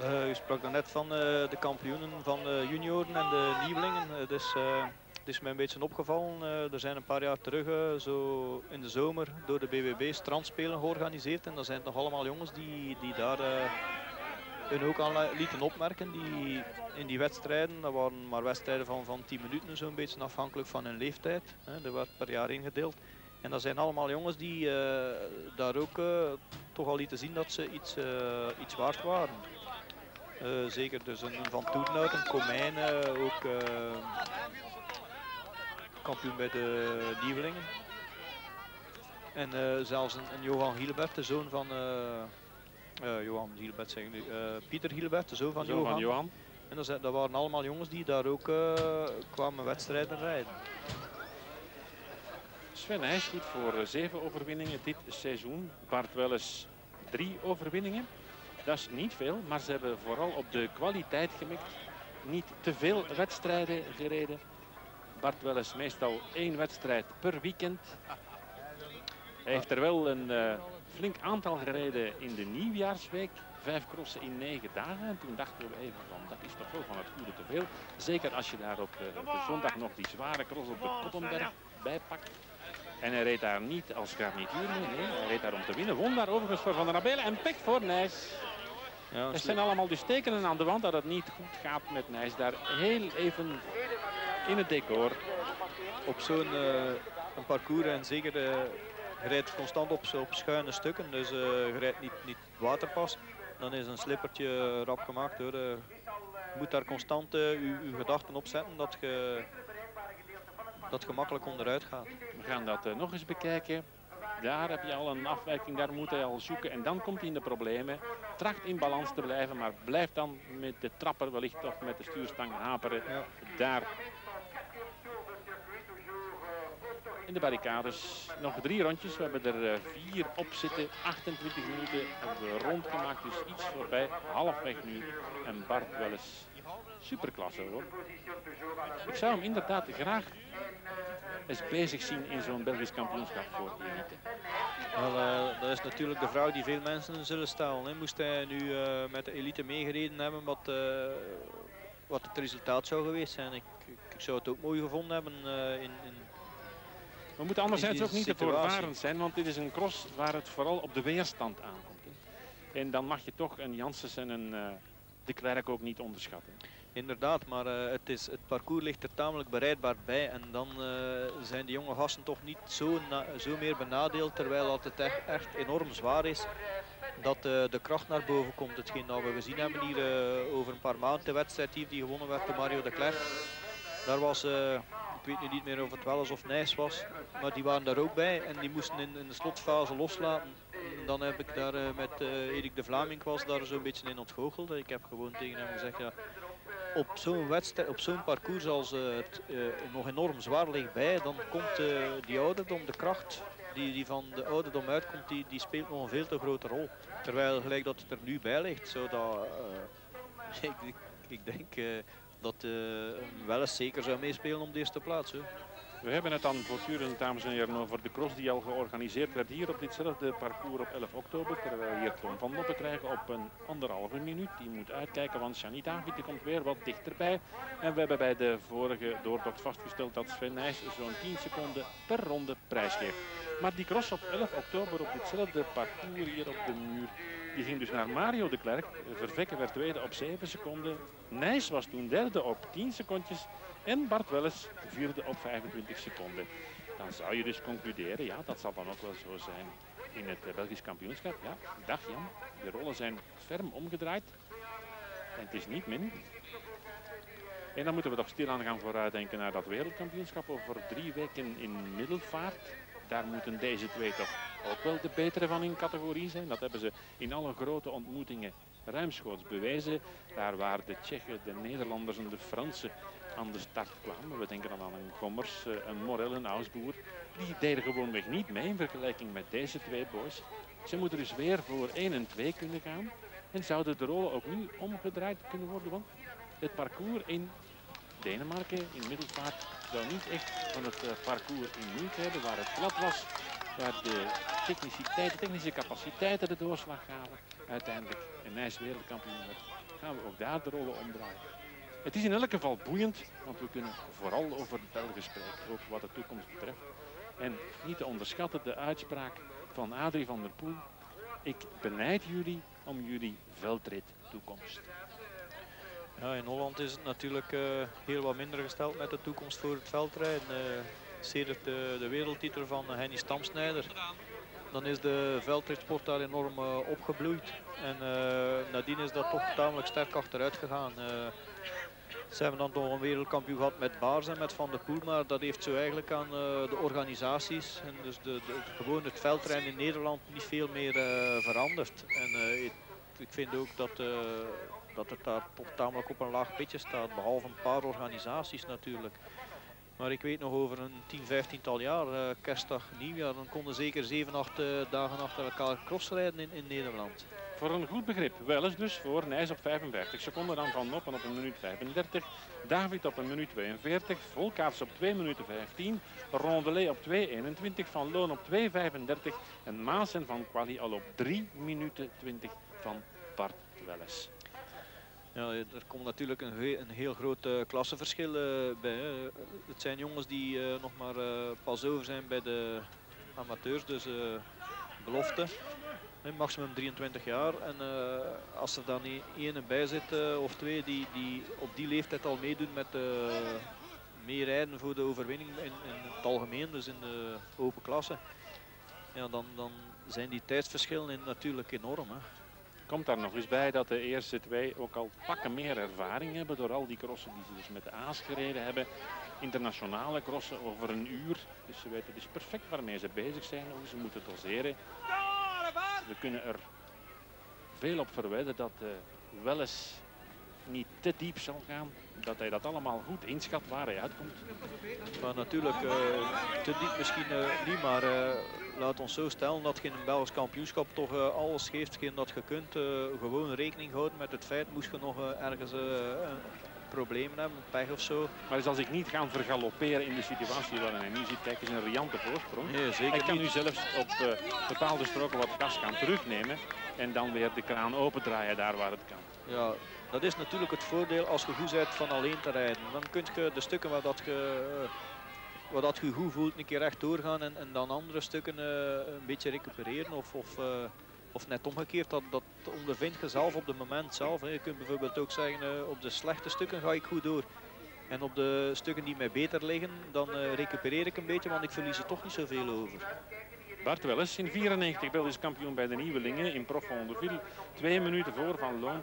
Uh, u sprak net van uh, de kampioenen van de junioren en de nieuwelingen. Het is, is mij een beetje opgevallen. er zijn een paar jaar terug, zo in de zomer, door de BBB strandspelen georganiseerd. En dat zijn toch allemaal jongens die, die daar hun ook al lieten opmerken. Die in die wedstrijden, dat waren maar wedstrijden van, van 10 minuten, zo'n beetje afhankelijk van hun leeftijd. Hè, er werd per jaar ingedeeld. En dat zijn allemaal jongens die uh, daar ook uh, toch al lieten zien dat ze iets, uh, iets waard waren. zeker dus een Van Toenhout, een Komijn, ook kampioen bij de Nieuwelingen. En zelfs een, Johan Hielebert, de zoon van Johan Hielbert zeg ik nu. Uh, Pieter Hielbert, de zoon van zo Johan. Van Johan. En dat, dat waren allemaal jongens die daar ook kwamen wedstrijden rijden. Sven Nijs goed voor zeven overwinningen dit seizoen. Bart Welles drie overwinningen. Dat is niet veel, maar ze hebben vooral op de kwaliteit gemikt. Niet te veel wedstrijden gereden. Bart wel eens meestal één wedstrijd per weekend. Hij heeft er wel een uh, flink aantal gereden in de nieuwjaarsweek. Vijf crossen in negen dagen. En toen dachten we even van, dat is toch wel van het goede te veel. Zeker als je daar op de, de zondag nog die zware cross op de Kottenberg bijpakt. En hij reed daar niet als garnituur mee. Nee, hij reed daar om te winnen. Won daar overigens voor Van der Abelen en pek voor Nijs. Ja, er zijn allemaal dus tekenen aan de wand dat het niet goed gaat met Nijs. Daar heel even in het decor. Op zo'n uh, parcours en zeker uh, je rijdt constant op, op schuine stukken. Dus uh, je rijdt niet, niet waterpas. Dan is een slippertje rap gemaakt hoor. je moet daar constant je, gedachten op zetten dat je dat gemakkelijk onderuit gaat. We gaan dat nog eens bekijken. Daar heb je al een afwijking, daar moet hij al zoeken. En dan komt hij in de problemen. Tracht in balans te blijven, maar blijft dan met de trapper wellicht of met de stuurstang haperen. Ja. Daar in de barricades. Nog drie rondjes. We hebben er eh, vier op zitten. 28 minuten hebben we rondgemaakt. Dus iets voorbij. Halfweg nu. En Bart wel eens superklasse hoor. Ik zou hem inderdaad graag eens bezig zien in zo'n Belgisch kampioenschap voor elite. Uh, dat is natuurlijk de vrouw die veel mensen zullen stellen. Moest hij nu uh, met de elite meegereden hebben wat, wat het resultaat zou geweest zijn. Ik, ik, zou het ook mooi gevonden hebben in, in we moeten anderzijds ook niet te voorvarend zijn, want dit is een cross waar het vooral op de weerstand aankomt. Hè. En dan mag je toch een Janssens en een uh, de Klerk ook niet onderschatten. Inderdaad, maar uh, het, is, het parcours ligt er tamelijk bereidbaar bij. En dan uh, zijn die jonge gasten toch niet zo, zo meer benadeeld. Terwijl het echt, echt enorm zwaar is dat uh, de kracht naar boven komt. Hetgeen dat we gezien hebben hier over een paar maanden. De wedstrijd hier die gewonnen werd door Mario de Klerk. Daar was ik weet nu niet meer of het wel of Nijs was. Maar die waren daar ook bij en die moesten in, in de slotfase loslaten. En dan heb ik daar uh, met uh, Erik de Vlaming was daar zo'n beetje in ontgoocheld. Ik heb gewoon tegen hem gezegd, ja, op zo'n wedstrijd, op zo'n parcours als uh, het nog enorm zwaar ligt bij, dan komt die ouderdom, de kracht die, die van de ouderdom uitkomt, die, die speelt nog een veel te grote rol. Terwijl gelijk dat het er nu bij ligt, zodat <laughs> ik, ik, ik denk dat uh, wel eens zeker zou meespelen om de eerste plaats. We hebben het dan voortdurend, dames en heren, over de cross die al georganiseerd werd hier op ditzelfde parcours op 11 oktober. Terwijl we hier Toon van Noppen krijgen op een anderhalve minuut. Die moet uitkijken, want Janit David komt weer wat dichterbij. En we hebben bij de vorige doortocht vastgesteld dat Sven Nijs zo'n 10 seconden per ronde prijs geeft. Maar die cross op 11 oktober op ditzelfde parcours hier op de muur die ging dus naar Mario de Klerk. Vervekke werd tweede op 7 seconden. Nijs was toen derde op 10 secondjes. En Bart Welles vierde op 25 seconden. Dan zou je dus concluderen, ja, dat zal dan ook wel zo zijn in het eh, Belgisch kampioenschap. Ja, dag Jan. De rollen zijn ferm omgedraaid. En het is niet min. En dan moeten we toch stilaan gaan vooruitdenken naar dat wereldkampioenschap over drie weken in Middelvaart. Daar moeten deze twee toch ook wel de betere van hun categorie zijn. Dat hebben ze in alle grote ontmoetingen ruimschoots bewijzen. Daar waar de Tsjechen, de Nederlanders en de Fransen aan de start kwamen. We denken dan aan een Gommers, eh, een Morel, een Ausboer. Die deden gewoonweg niet mee in vergelijking met deze twee boys. Ze moeten dus weer voor 1 en 2 kunnen gaan. En zouden de rollen ook nu omgedraaid kunnen worden. Want het parcours in Denemarken, in Middelvaart, zou niet echt van het eh, parcours in moeite hebben. Waar het glad was, waar de technische capaciteiten de doorslag gaven. Uiteindelijk een Nijs wereldkampioen gaan we ook daar de rollen omdraaien. Het is in elk geval boeiend, want we kunnen vooral over de Belgen spreken, ook wat de toekomst betreft. En niet te onderschatten de uitspraak van Adrie van der Poel. Ik benijd jullie om jullie veldrit toekomst. In Holland is het natuurlijk uh, heel wat minder gesteld met de toekomst voor het veldrijden. Uh, sedert de, de wereldtitel van Henny Stamsnijder dan is de veldritsport daar enorm uh, opgebloeid. En nadien is dat toch tamelijk sterk achteruit gegaan. Ze hebben dan toch een wereldkampioen gehad met Baars en met Van der Poel, maar dat heeft zo eigenlijk aan de organisaties en dus de, de, gewoon het veldrijden in Nederland niet veel meer veranderd. En ik, vind ook dat dat het daar toch tamelijk op een laag pitje staat. Behalve een paar organisaties natuurlijk. Maar ik weet nog over een 10, 15 tal jaar, uh, kerstdag, nieuwjaar, dan konden zeker 7, 8 uh, dagen achter elkaar crossrijden in, in Nederland. Voor een goed begrip, wel eens dus voor Nijs op 55 seconden, dan Van Noppen op een minuut 35, David op een minuut 42, Volkaars op 2 minuten 15, Rondelet op 2.21, Van Loon op 2.35 en Maas en Van Quali al op 3 minuten 20 van Bart Welles. Ja, er komt natuurlijk een, he een heel groot uh, klassenverschil uh, bij. Hè. Het zijn jongens die uh, nog maar pas over zijn bij de amateurs, dus belofte. maximum 23 jaar. En als er dan één bij zit of twee die, die op die leeftijd al meedoen met meer rijden voor de overwinning in, in, het algemeen, dus in de open klasse. Ja, dan, dan zijn die tijdsverschillen natuurlijk enorm. Hè. Komt daar nog eens bij dat de eerste twee ook al pakken meer ervaring hebben door al die crossen die ze dus met de Aas gereden hebben. Internationale crossen over een uur. Dus ze weten dus perfect waarmee ze bezig zijn, hoe ze moeten doseren. We kunnen er veel op verwedden dat uh, wel eens niet te diep zal gaan. Dat hij dat allemaal goed inschat waar hij uitkomt. Maar natuurlijk, uh, te diep misschien uh, niet, maar laat ons zo stellen dat je in een Belgisch kampioenschap toch uh, alles geeft geen dat je kunt. Gewoon rekening houden met het feit, moest je nog ergens problemen hebben, pech of zo. Maar dus als ik niet ga vergalopperen in de situatie waarin hij nu zit, kijk eens een riante voorsprong. Nee, zeker hij kan niet. nu zelfs op bepaalde stroken wat gas gaan terugnemen en dan weer de kraan opendraaien daar waar het kan. Ja, dat is natuurlijk het voordeel als je goed bent van alleen te rijden. Dan kun je de stukken waar dat je wat dat je goed voelt, een keer recht doorgaan en, en dan andere stukken uh, een beetje recupereren. Of, of, uh, of net omgekeerd, dat, dat ondervind je zelf op het moment zelf. Je kunt bijvoorbeeld ook zeggen, op de slechte stukken ga ik goed door. En op de stukken die mij beter liggen, dan recupereer ik een beetje, want ik verlies er toch niet zoveel over. Bart Welles in 94 Belgisch kampioen bij de Nieuwelingen in Prof Ville. Twee minuten voor Van Loon.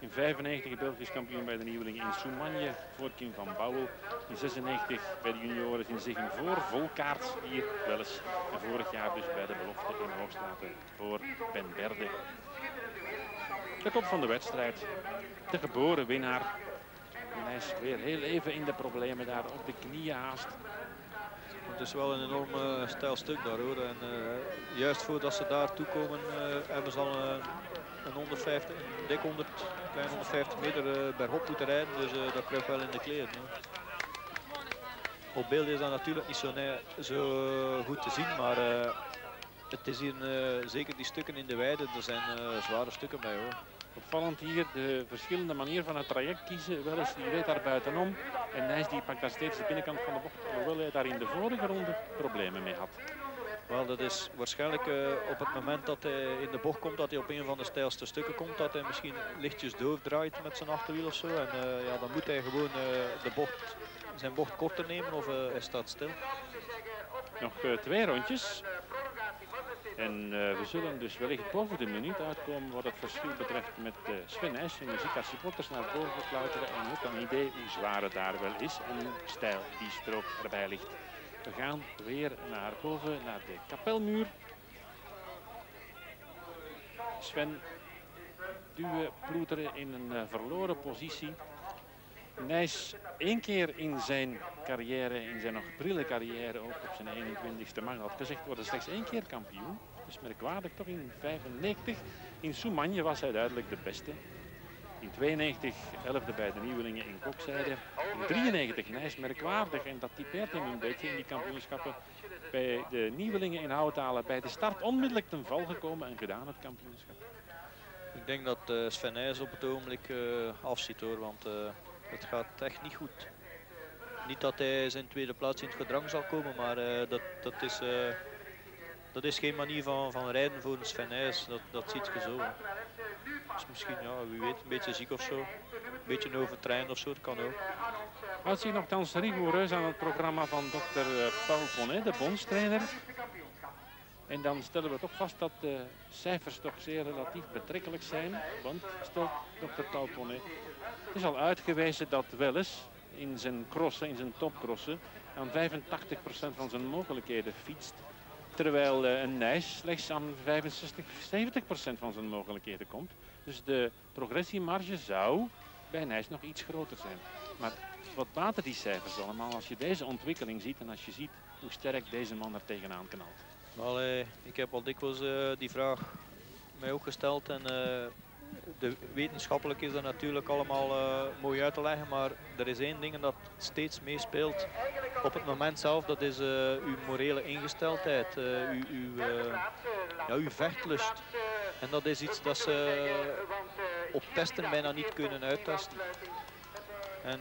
In 95 Belgisch kampioen bij de Nieuwelingen in Soumagne voor Kim van Bouwel. In 96 bij de junioren in Ziegen voor Volkaart hier Welles. En vorig jaar dus bij de belofte in Hoogstraten voor Ben Berde. De kop van de wedstrijd. De geboren winnaar. En hij is weer heel even in de problemen daar op de knieën haast. Het is wel een enorm uh, stijl stuk daar hoor. En uh, juist voordat ze daar toe komen uh, hebben ze al een 150, een dik 100, klein 150 meter bergop moeten rijden. Dus dat kruipt wel in de kleren. Hoor. Op beeld is dat natuurlijk niet zo, zo goed te zien, maar het is hier zeker die stukken in de weide, er zijn zware stukken bij hoor. Opvallend hier de verschillende manier van het traject kiezen. Wel eens die reed daar buitenom. En Nijs die pakt daar steeds de binnenkant van de bocht. Hoewel hij daar in de vorige ronde problemen mee had. Wel, dat is waarschijnlijk uh, op het moment dat hij in de bocht komt, dat hij op een van de stijlste stukken komt, dat hij misschien lichtjes doordraait met zijn achterwiel of zo. En uh, ja, dan moet hij gewoon uh, de bocht, zijn bocht korter nemen of hij staat stil. Nog twee rondjes. En uh, we zullen dus wellicht boven de minuut uitkomen wat het verschil betreft met uh, Sven Nijs. En je ziet als supporters naar voren klauteren en ook een idee hoe zwaar het daar wel is en hoe stijl die strook erbij ligt. We gaan weer naar boven, naar de kapelmuur. Sven duwen, ploeteren in een uh, verloren positie. Nijs één keer in zijn carrière, in zijn nog carrière, ook op zijn 21ste mag had gezegd worden slechts één keer kampioen. Dus merkwaardig toch in 95. In Soumagne was hij duidelijk de beste. In 92 11e bij de nieuwelingen in Kokzijde. In 93 Nijs merkwaardig en dat typeert hem een beetje in die kampioenschappen. Bij de nieuwelingen in Houtalen bij de start onmiddellijk ten val gekomen en gedaan het kampioenschap. Ik denk dat uh, Sven Nijs op het ogenblik uh, afziet hoor, want uh, het gaat echt niet goed. Niet dat hij zijn tweede plaats in het gedrang zal komen, maar dat, dat is dat is geen manier van, van rijden voor een Sven Nijs. Dat, dat ziet je zo. Dus misschien, ja, wie weet, een beetje ziek of zo. Een beetje overtrainen of zo, dat kan ook. Wat zie nogthans rigoureus aan het programma van dokter Paul Bonnet, de bondstrainer. En dan stellen we toch vast dat de cijfers toch zeer relatief betrekkelijk zijn. Want, stelt dokter Paul het is al uitgewezen dat Welles in zijn crossen, in zijn topcrossen, aan 85% van zijn mogelijkheden fietst. Terwijl uh, een Nijs slechts aan 65, 70 procent van zijn mogelijkheden komt. Dus de progressiemarge zou bij Nijs nog iets groter zijn. Maar wat baten die cijfers allemaal als je deze ontwikkeling ziet en als je ziet hoe sterk deze man er tegenaan knalt? Eh, ik heb al dikwijls uh, die vraag mij ook gesteld en de, wetenschappelijk is dat natuurlijk allemaal uh, mooi uit te leggen, maar er is één ding dat steeds meespeelt op het moment zelf, dat is uh, uw morele ingesteldheid, uh, uw, uw, ja, uw vechtlust. En dat is iets dat ze op testen bijna niet kunnen uittesten. En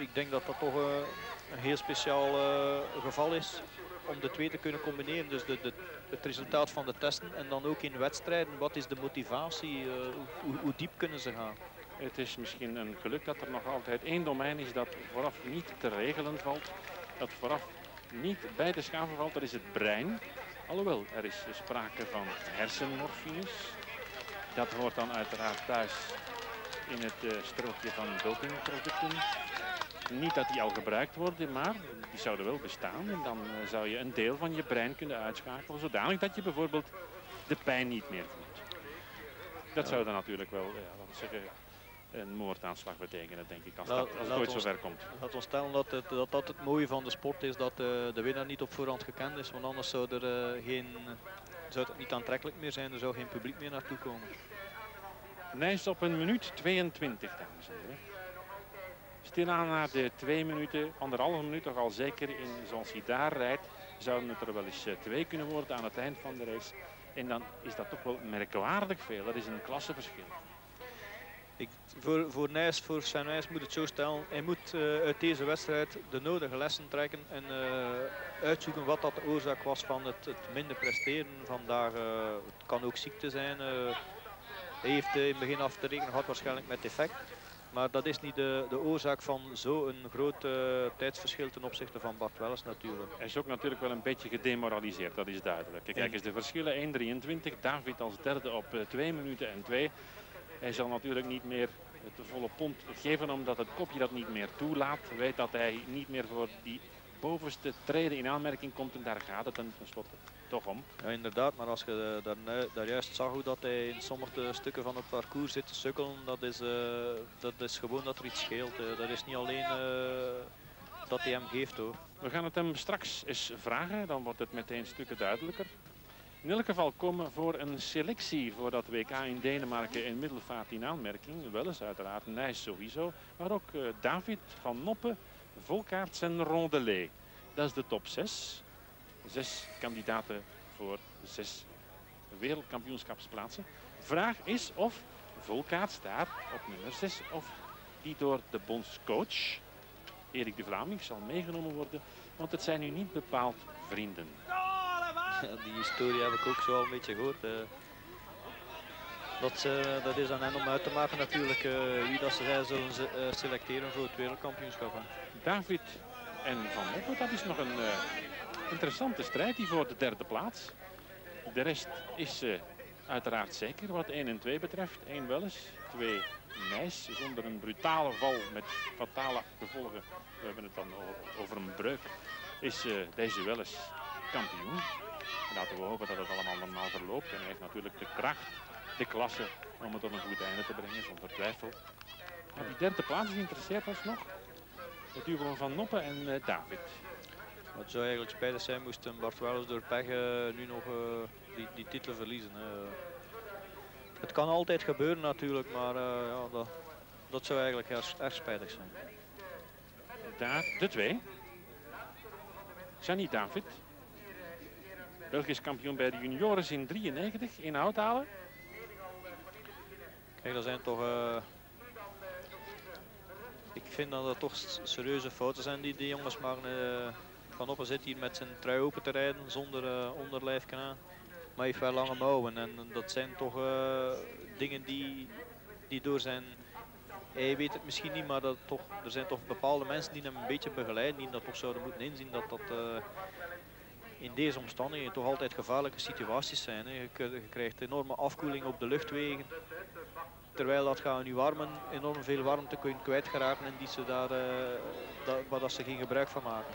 ik denk dat dat toch een heel speciaal geval is om de twee te kunnen combineren. Dus de, de, het resultaat van de testen en dan ook in wedstrijden. Wat is de motivatie? Uh, hoe, hoe, diep kunnen ze gaan? Het is misschien een geluk dat er nog altijd één domein is dat vooraf niet te regelen valt. Dat vooraf niet bij de schaven valt, dat is het brein. Alhoewel, er is sprake van hersenmorfines. Dat hoort dan uiteraard thuis in het uh, strookje van dopingproducten. Niet dat die al gebruikt worden, maar die zouden wel bestaan. En dan uh, zou je een deel van je brein kunnen uitschakelen, zodanig dat je bijvoorbeeld de pijn niet meer voelt. Dat zou dan natuurlijk wel, ja, zeggen, een moordaanslag betekenen, denk ik, als, dat, als het ooit zover komt. Laat ons stellen dat, het, dat dat het mooie van de sport is, dat uh, de winnaar niet op voorhand gekend is, want anders zou, er, uh, geen, zou het niet aantrekkelijk meer zijn, er zou geen publiek meer naartoe komen. Nijs op een minuut 22, dames en heren. Stilaan na de twee minuten, anderhalve minuut toch al zeker in daar rijdt, zouden het er wel eens eh, twee kunnen worden aan het eind van de race. En dan is dat toch wel merkwaardig veel. Dat is een klasseverschil. Ik, voor, voor Nijs, voor zijn Nijs moet het zo stellen. Hij moet uh, uit deze wedstrijd de nodige lessen trekken en uh, uitzoeken wat dat de oorzaak was van het, het minder presteren vandaag. Het kan ook ziekte zijn. hij heeft in het begin af te rekenen gehad waarschijnlijk met effect. Maar dat is niet de, de oorzaak van zo'n groot uh, tijdsverschil ten opzichte van Bart Welles natuurlijk. Hij is ook natuurlijk wel een beetje gedemoraliseerd, dat is duidelijk. Kijk eens de verschillen 1.23, David als derde op uh, 2 minuten en 2. Hij zal natuurlijk niet meer het volle pond geven omdat het kopje dat niet meer toelaat. Weet dat hij niet meer voor die bovenste treden in aanmerking komt en daar gaat het ten slotte toch om. Ja, inderdaad, maar als je daar, daar juist zag hoe dat hij in sommige stukken van het parcours zit te sukkelen, dat is, uh, dat is gewoon dat er iets scheelt. Uh. Dat is niet alleen uh, dat hij hem geeft hoor. We gaan het hem straks eens vragen, dan wordt het meteen stukken duidelijker. In elk geval komen voor een selectie voor dat WK in Denemarken in middelvaart in aanmerking. Wel eens uiteraard Nijs sowieso, maar ook David van Noppen, Volkaerts en Rondelet. Dat is de top 6 zes kandidaten voor zes wereldkampioenschapsplaatsen. Vraag is of Volkaart staat op nummer 6 of die door de bondscoach Erik de Vlaming zal meegenomen worden. Want het zijn nu niet bepaald vrienden. Ja, <laughs> die historie heb ik ook zo een beetje gehoord. Uh, dat, uh, dat is aan hen om uit te maken natuurlijk uh, wie dat ze zullen selecteren voor het wereldkampioenschap. David en Van Moppen, dat is nog een interessante strijd die voor de derde plaats. De rest is uh, uiteraard zeker wat 1 en 2 betreft. 1 wel eens, 2 Nijs zonder een brutale val met fatale gevolgen. We hebben het dan over een breuk. Is uh, deze wel eens kampioen. Laten we hopen dat het allemaal normaal verloopt. En hij heeft natuurlijk de kracht, de klasse om het op een goed einde te brengen, zonder twijfel. Maar die derde plaats interesseert ons nog. Het duo van Noppen en uh, David. Het zou eigenlijk spijtig zijn moesten Bart Welles door pech uh, nu nog uh, die, die titel verliezen. Hè. Het kan altijd gebeuren natuurlijk, maar uh, ja, dat, dat zou eigenlijk erg, erg spijtig zijn. Daar de twee. Gianni David. Belgisch kampioen bij de junioren in 93 in halen. Kijk, dat zijn toch... ik vind dat er toch serieuze fouten zijn die die jongens maken. Van Oppen zit hier met zijn trui open te rijden zonder uh, onderlijfje aan. Maar heeft wel lange mouwen en dat zijn toch uh, dingen die, die door zijn... Hij weet het misschien niet, maar dat toch, er zijn toch bepaalde mensen die hem een beetje begeleiden. Die dat toch zouden moeten inzien dat dat uh, in deze omstandigheden toch altijd gevaarlijke situaties zijn. Hè. Je, krijgt enorme afkoeling op de luchtwegen. Terwijl dat gaat nu warmen, enorm veel warmte kun je kwijtgeraken en die ze daar, uh, dat, waar dat ze geen gebruik van maken.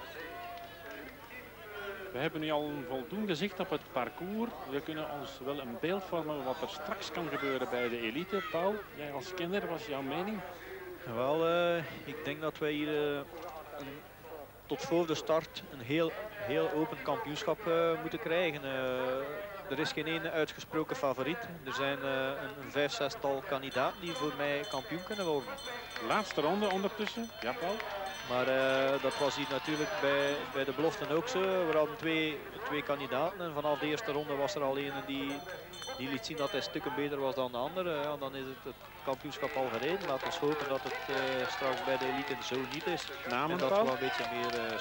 We hebben nu al een voldoende zicht op het parcours. We kunnen ons wel een beeld vormen wat er straks kan gebeuren bij de elite. Paul, jij als kenner, wat is jouw mening? Wel, uh, ik denk dat wij hier uh, een, tot voor de start een heel, heel open kampioenschap uh, moeten krijgen. er is geen ene uitgesproken favoriet. Er zijn een, een vijf, zestal kandidaten die voor mij kampioen kunnen worden. Laatste ronde ondertussen. Ja, Paul? Maar uh, dat was hier natuurlijk bij, bij de beloften ook zo. We hadden twee, twee kandidaten en vanaf de eerste ronde was er al een die, die liet zien dat hij stukken beter was dan de andere. Ja, dan is het, het kampioenschap al gereden. Laten we hopen dat het uh, straks bij de elite zo niet is. Namen, en dat we een beetje meer uh,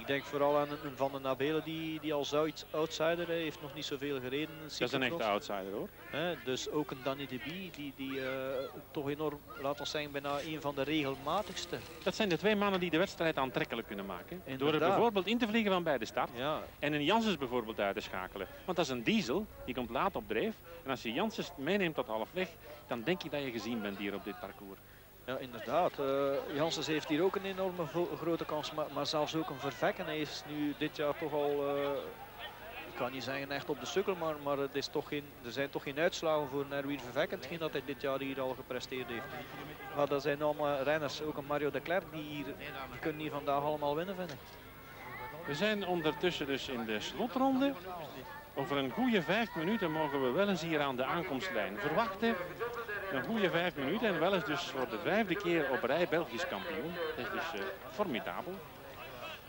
ik denk vooral aan een Van de Nabelen die, die als outsider heeft nog niet zoveel gereden. Dat is een echte outsider hoor. He, dus ook een Danny de Bie die, die uh, toch enorm, laten we zeggen, bijna een van de regelmatigste. Dat zijn de twee mannen die de wedstrijd aantrekkelijk kunnen maken. Door er bijvoorbeeld in te vliegen van bij de start. Ja. En een Janssens bijvoorbeeld uit te schakelen. Want dat is een diesel, die komt laat op dreef. En als je Janssens meeneemt tot halfweg, dan denk je dat je gezien bent hier op dit parcours. Ja, inderdaad. Uh, Janssens heeft hier ook een enorme grote kans, maar, maar, zelfs ook een vervekken. Hij is nu dit jaar toch al, uh, ik kan niet zeggen echt op de sukkel, maar, maar het is toch geen, er zijn toch geen uitslagen voor Erwin Vervekken, hetgeen dat hij dit jaar hier al gepresteerd heeft. Maar dat zijn allemaal renners, ook een Mario de Klerk, die, hier, kunnen hier vandaag allemaal winnen, vind. We zijn ondertussen dus in de slotronde. Over een goede vijf minuten mogen we wel eens hier aan de aankomstlijn verwachten. Een goede vijf minuten en wel eens dus voor de vijfde keer op rij Belgisch kampioen. Dat is dus uh, formidabel.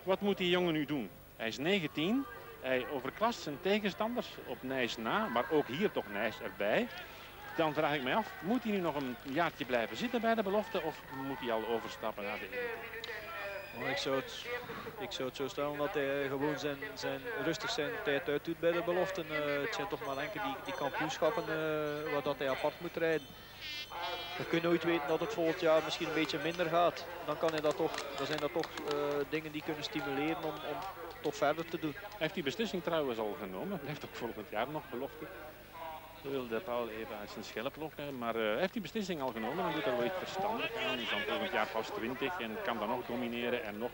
Wat moet die jongen nu doen? Hij is 19. Hij overklast zijn tegenstanders op Nijs na, maar ook hier toch Nijs erbij. Dan vraag ik mij af, moet hij nu nog een jaartje blijven zitten bij de belofte of moet hij al overstappen naar de elite? ik, zou het, ik zou het zo stellen dat hij gewoon zijn, zijn rustig zijn tijd uitdoet bij de beloften. Uh, het zijn toch maar enkel die, die kampioenschappen uh, waar dat hij apart moet rijden. We kunnen nooit weten dat het volgend jaar misschien een beetje minder gaat. Dan, kan hij dat toch, zijn dat toch uh, dingen die kunnen stimuleren om, om toch verder te doen. Hij heeft die beslissing trouwens al genomen. Hij heeft ook volgend jaar nog belofte. Wilde Paul even uit zijn schelp lokken, maar uh, heeft die beslissing al genomen en doet er wel iets verstandig aan. Hij is dan volgend jaar pas 20 en kan dan nog domineren en nog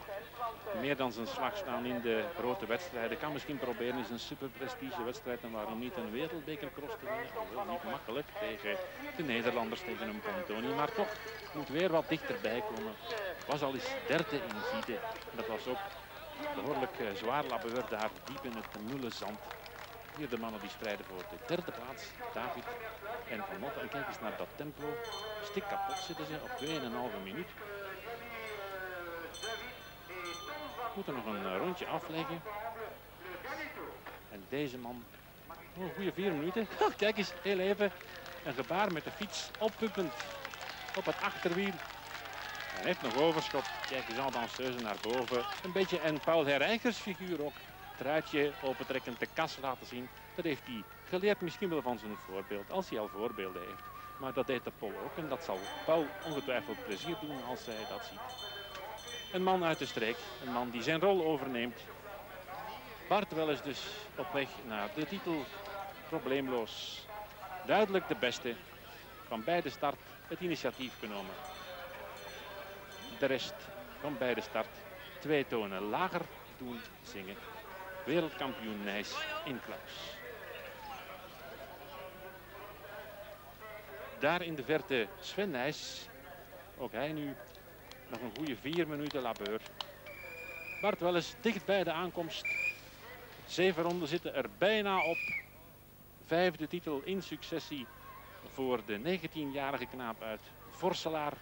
meer dan zijn slag staan in de grote wedstrijden. Kan misschien proberen in een super prestige wedstrijd en waarom niet een wereldbekercross te winnen. Niet makkelijk tegen de Nederlanders, tegen een Pontoni, maar toch moet weer wat dichterbij komen. Was al eens derde in Gieten. Dat was ook behoorlijk uh, zwaar labeur daar diep in het mulle zand. Hier de mannen die strijden voor de derde plaats. David en Van Notte. En kijk eens naar dat tempo. Stik kapot zitten ze op 2,5 minuut. Moeten nog een eh, rondje afleggen. En deze man, oh, een goede vier minuten. <laughs> kijk eens, heel even. Een gebaar met de fiets oppuppend op het achterwiel. Hij heeft nog overschot. Kijk eens al danseuzen naar boven. Een beetje een Paul Herreigers figuur ook truitje opentrekkend de kas laten zien. Dat heeft hij geleerd misschien wel van zijn voorbeeld, als hij al voorbeelden heeft. Maar dat deed de Pol ook en dat zal Paul ongetwijfeld plezier doen als hij dat ziet. Een man uit de streek, een man die zijn rol overneemt. Bart wel eens dus op weg naar de titel probleemloos. Duidelijk de beste, van bij de start het initiatief genomen. De rest van bij de start twee tonen lager doen zingen wereldkampioen Nijs in Klaus. Daar in de verte Sven Nijs. Ook hij nu nog een goede vier minuten labeur. Bart wel eens dicht bij de aankomst. Zeven ronden zitten er bijna op. Vijfde titel in successie voor de 19-jarige knaap uit Vorselaar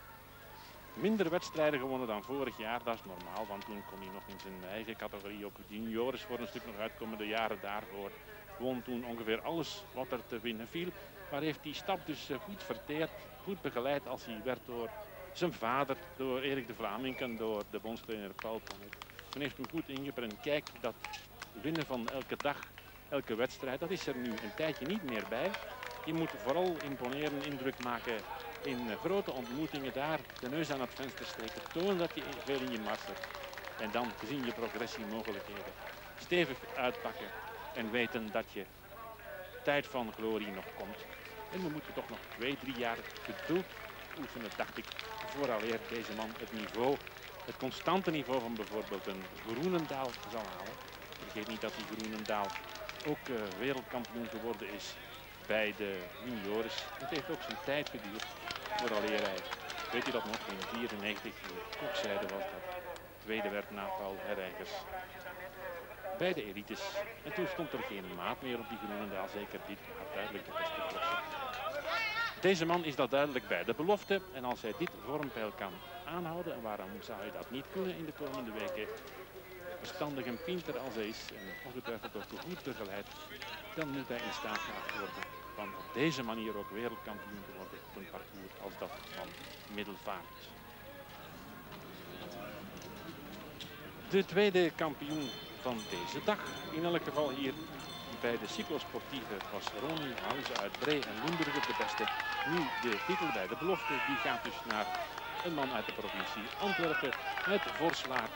minder wedstrijden gewonnen dan vorig jaar. Dat is normaal, want toen kon hij nog in zijn eigen categorie, ook de juniores voor een stuk nog uitkomen de jaren daarvoor. Won toen ongeveer alles wat er te winnen viel. Maar heeft die stap dus eh, goed verteerd, goed begeleid als hij werd door zijn vader, door Erik de Vlaming en door de bondstrainer Paul Tonnet. Men heeft hem goed ingeprent. Kijk, dat winnen van elke dag, elke wedstrijd, dat is er nu een tijdje niet meer bij. Je moet vooral imponeren, indruk maken in grote ontmoetingen daar de neus aan het venster steken. Toon dat je veel in je mars hebt. En dan zien je progressiemogelijkheden. Stevig uitpakken en weten dat je tijd van glorie nog komt. En we moeten toch nog twee, drie jaar geduld oefenen, dacht ik, vooraleer deze man het niveau het constante niveau van bijvoorbeeld een Groenendaal zal halen. Vergeet niet dat die Groenendaal ook uh, wereldkampioen geworden is bij de juniores. Het heeft ook zijn tijd geduurd vooraleer hij, weet u dat nog, in 94 kokzijde was dat. Tweede werd na Paul Herreigers. Bij de elites. En toen stond er geen maat meer op die Groenendaal, zeker dit jaar duidelijk de beste. Deze man is dat duidelijk bij de belofte. En als hij dit vormpeil kan aanhouden, en waarom zou hij dat niet kunnen in de komende weken, verstandig en pinter als hij is en ongetwijfeld ook goed begeleid, dan moet hij in staat gaan worden van op deze manier ook wereldkampioen te worden een parcours als dat van middelvaart. De tweede kampioen van deze dag, in elk geval hier bij de cyclosportieve was Ronnie Houze uit Bree en Loenburger de beste. Nu de titel bij de belofte, die gaat dus naar een man uit de provincie Antwerpen, uit Vorslaar.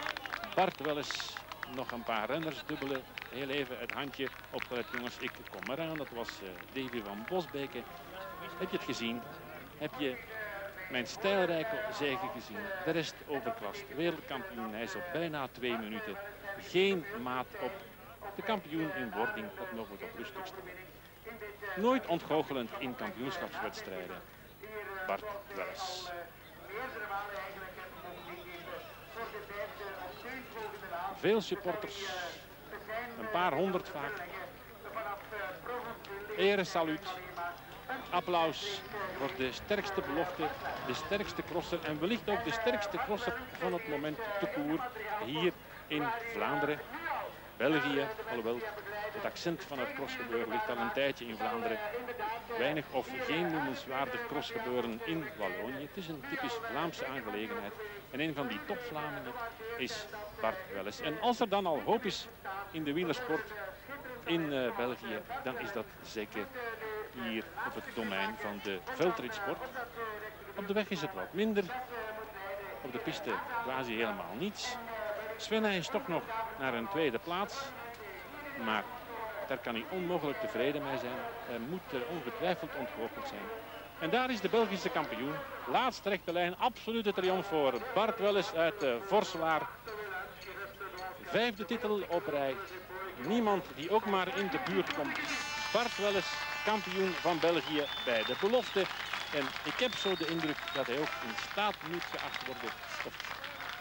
Bart Welles, nog een paar renners, dubbele, heel even het handje opgelet. Jongens, ik kom eraan. Dat was uh, Davy van Bosbeke. Heb je het gezien? Heb je mijn stijlrijke zegen gezien? De rest overklast. Wereldkampioen, hij is op bijna twee minuten. Geen maat op de kampioen in wording dat nog op rustig staan. Nooit ontgoochelend in kampioenschapswedstrijden. Bart Welles. Veel supporters, een paar honderd vaak. Ere saluut, applaus voor de sterkste belofte, de sterkste crosser en wellicht ook de sterkste crosser van het moment te koer hier in Vlaanderen. België, alhoewel het accent van het crossgebeuren ligt al een tijdje in Vlaanderen. Weinig of geen noemenswaardig crossgebeuren in Wallonië. Het is een typisch Vlaamse aangelegenheid. En een van die topvlamingen is Bart Welles. En als er dan al hoop is in de wielersport in uh, België, dan is dat zeker hier op het domein van de veldritsport. Op de weg is het wat minder. Op de piste quasi helemaal niets. Sven is toch nog naar een tweede plaats. Maar daar kan hij onmogelijk tevreden mee zijn. Hij moet er ongetwijfeld ontgoocheld zijn. En daar is de Belgische kampioen. Laatste rechte lijn, absolute triomf voor Bart Welles uit Vorselaar. Vijfde titel op rij. Niemand die ook maar in de buurt komt. Bart Welles, kampioen van België bij de belofte. En ik heb zo de indruk dat hij ook in staat moet geacht worden, of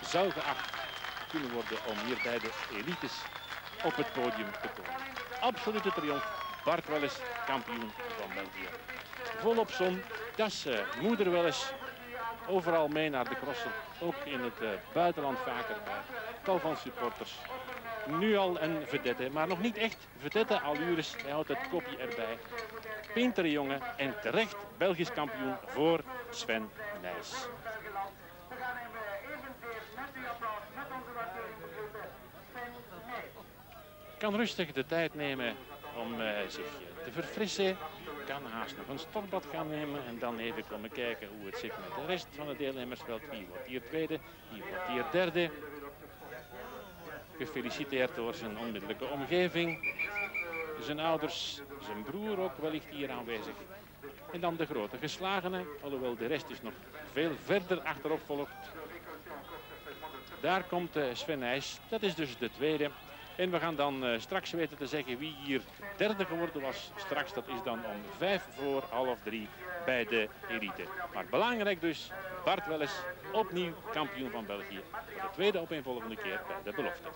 zou geacht kunnen worden om hier bij de elites op het podium te komen. Absolute triomf. Bart Welles, kampioen van België. Volop zon, dat is uh, moeder Welles. Overal mee naar de crossen. Ook in het uh, buitenland vaker tal van supporters. Nu al een vedette, maar nog niet echt vedette allures. Hij houdt het kopje erbij. Pintere jongen en terecht Belgisch kampioen voor Sven Nijs. Kan rustig de tijd nemen om uh, zich te verfrissen. Kan haast nog een stokbad gaan nemen en dan even komen kijken hoe het zit met de rest van het deelnemersveld. Wie wordt hier tweede, wie wordt hier derde. Gefeliciteerd door zijn onmiddellijke omgeving. Zijn ouders, zijn broer ook wellicht hier aanwezig. En dan de grote geslagenen, alhoewel de rest is nog veel verder achterop volgt. Daar komt eh, Sven Nijs, dat is dus de tweede. En we gaan dan uh, straks weten te zeggen wie hier derde geworden was. Straks, dat is dan om vijf voor half drie bij de elite. Maar belangrijk dus, Bart Welles opnieuw kampioen van België. De tweede opeenvolgende keer bij de belofte.